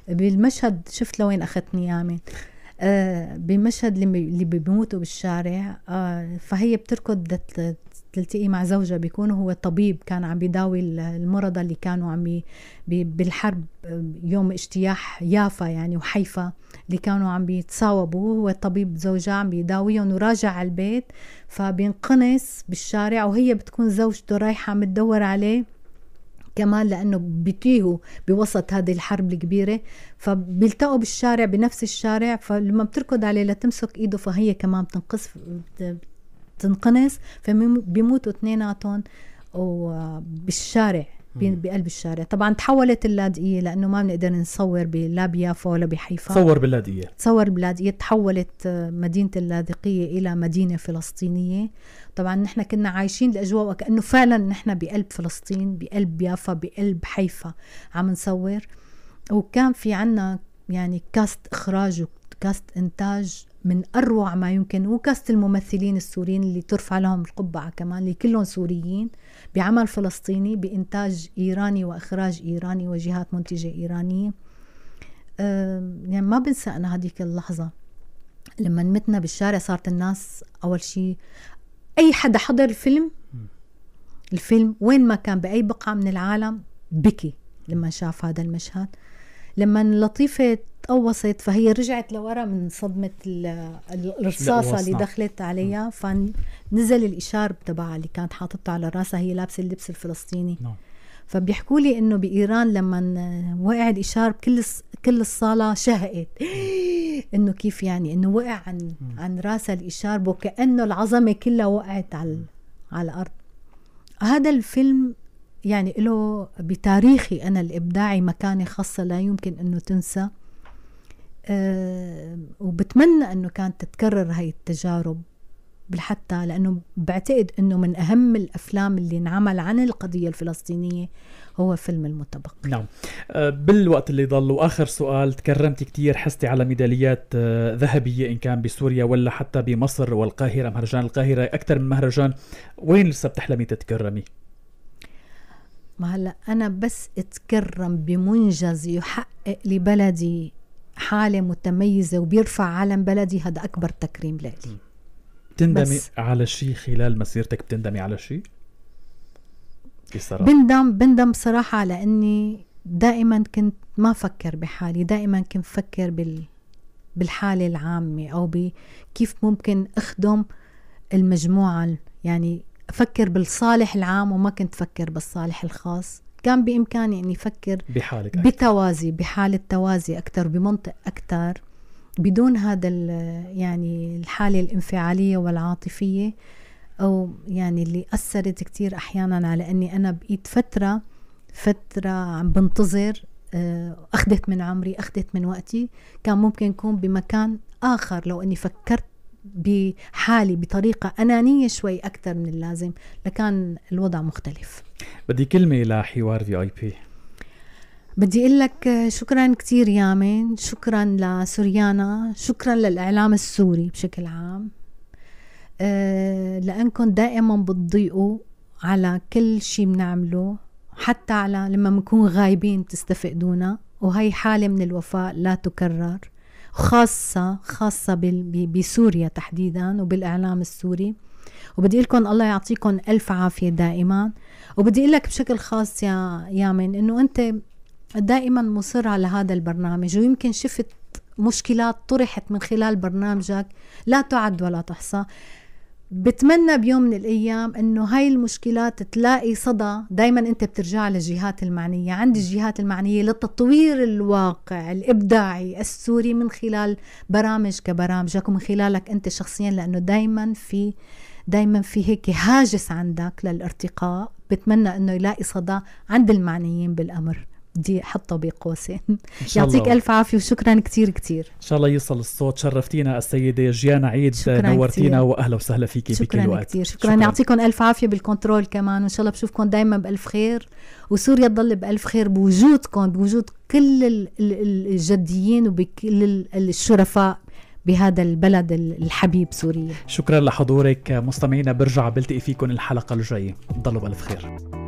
بالمشهد شفت لوين أخذتني يامن آه بمشهد اللي بي- اللي بيموتوا بالشارع آه فهي بتركض تلتقي مع زوجها بيكون هو طبيب كان عم بيداوي ال- المرضى اللي كانوا عم بالحرب يوم اجتياح يافا يعني وحيفا اللي كانوا عم بيتصاوبوا. هو طبيب زوجها عم بيداويهم وراجع على البيت فبينقنص بالشارع وهي بتكون زوجته رايحة عم تدور عليه كمان لأنه بيتيهوا بوسط هذه الحرب الكبيرة. فبيلتقوا بالشارع بنفس الشارع فلما بتركض عليه لتمسك إيده فهي كمان بتنقص بتنقنص فبيموتوا اثنيناتهم وبالشارع. بقلب الشارع. طبعا تحولت اللاذقيه لأنه ما بنقدر نصور لا بيافا ولا بحيفا. صور باللاذقيه تصور البلاد تحولت مدينة اللاذقية إلى مدينة فلسطينية. طبعا نحن كنا عايشين الأجواء وكأنه فعلا نحن بقلب فلسطين بقلب يافا بقلب حيفا عم نصور. وكان في عنا يعني كاست إخراج وكاست إنتاج من أروع ما يمكن وكاست الممثلين السوريين اللي ترفع لهم القبعة كمان اللي كلهم سوريين بعمل فلسطيني بإنتاج إيراني وإخراج إيراني وجهات منتجة إيرانية. أم، يعني ما بنسى أنا هذيك اللحظة لما متنا بالشارع صارت الناس أول شيء أي حدا حضر الفيلم الفيلم وين ما كان بأي بقعة من العالم بكي لما شاف هذا المشهد. لما لطيفة تقوصت فهي رجعت لورا من صدمة ال- الرصاصة اللي. دخلت عليها. فنزل الإشارب تبعها اللي كانت حاططها على راسها هي لابسة اللبس الفلسطيني. نعم. فبيحكوا لي إنه بإيران لما وقع الاشارب كل كل الصالة شهقت. إنه كيف يعني؟ إنه وقع عن عن راسها الإشارب وكأنه العظمة كلها وقعت على على الأرض. هذا الفيلم يعني له بتاريخي أنا الإبداعي مكانة خاصة لا يمكن انه تنسى أه وبتمنى إنه كانت تتكرر هاي التجارب بالحتى لأنه بعتقد إنه من أهم الأفلام اللي انعمل عن القضية الفلسطينية هو فيلم المتبقي. نعم. آه، بالوقت اللي ضل وآخر سؤال تكرمتي كتير حستي على ميداليات آه، ذهبية إن كان بسوريا ولا حتى بمصر والقاهرة مهرجان القاهرة أكثر من مهرجان. وين لسه بتحلمي تتكرمي؟ ما هلأ أنا بس أتكرم بمنجز يحقق لبلدي حالة متميزة وبيرفع علم بلدي هذا أكبر تكريم لي. بتندمي. على شيء خلال مسيرتك؟ بتندمي على شيء بصراحة. بندم بندم صراحة على اني دائما كنت ما فكر بحالي دائما كنت فكر بال بالحالة العامة أو بكيف ممكن أخدم المجموعة يعني أفكر بالصالح العام وما كنت أفكر بالصالح الخاص. كان بإمكاني إني أفكر بحالك بتوازي بحالة توازي أكثر بمنطق أكثر بدون هذا يعني الحالة الانفعالية والعاطفية أو يعني اللي أثرت كثير أحيانا على إني أنا بقيت فترة فترة عم بنتظر آه، أخذت من عمري أخذت من وقتي كان ممكن يكون بمكان آخر لو إني فكرت بحالي بطريقة أنانية شوي أكثر من اللازم لكان الوضع مختلف. بدي كلمة لحوار في آي بي. بدي أقول لك شكرا كثير يامن شكرا لسوريانا شكرا للإعلام السوري بشكل عام. أه لأنكم دائما بتضيقوا على كل شيء بنعمله حتى على لما بنكون غايبين تستفقدونا وهي حالة من الوفاء لا تكرر خاصة خاصة بسوريا تحديدا وبالإعلام السوري. وبدي لكم الله يعطيكم ألف عافية دائما. وبدي أقول لك بشكل خاص يا يامن إنه أنت دائما مصر على هذا البرنامج ويمكن شفت مشكلات طرحت من خلال برنامجك لا تعد ولا تحصى. بتمنى بيوم من الأيام إنه هاي المشكلات تلاقي صدى دائما أنت بترجع للجهات المعنية. عند الجهات المعنية لتطوير الواقع الإبداعي السوري من خلال برامج كبرامجك ومن خلالك أنت شخصيا لأنه دائما في دائما في هيك هاجس عندك للارتقاء. بتمنى إنه يلاقي صدى عند المعنيين بالأمر. دي حطه بقوسين. يعطيك ألف عافية وشكرا كثير كثير إن شاء الله يوصل الصوت. شرفتينا السيدة جيانا عيد. نورتينا واهلا وسهلا فيكي بكل وقت. كتير. شكرا, شكرا. يعطيكم ألف عافية بالكنترول كمان. وإن شاء الله بشوفكم دائما بألف خير. وسوريا تضل بألف خير بوجودكم بوجود كل الجديين وبكل الشرفاء. بهذا البلد الحبيب سوريا. شكرا لحضورك. مستمعينا برجع بلتقي فيكم الحلقة الجاية. ضلوا بألف خير.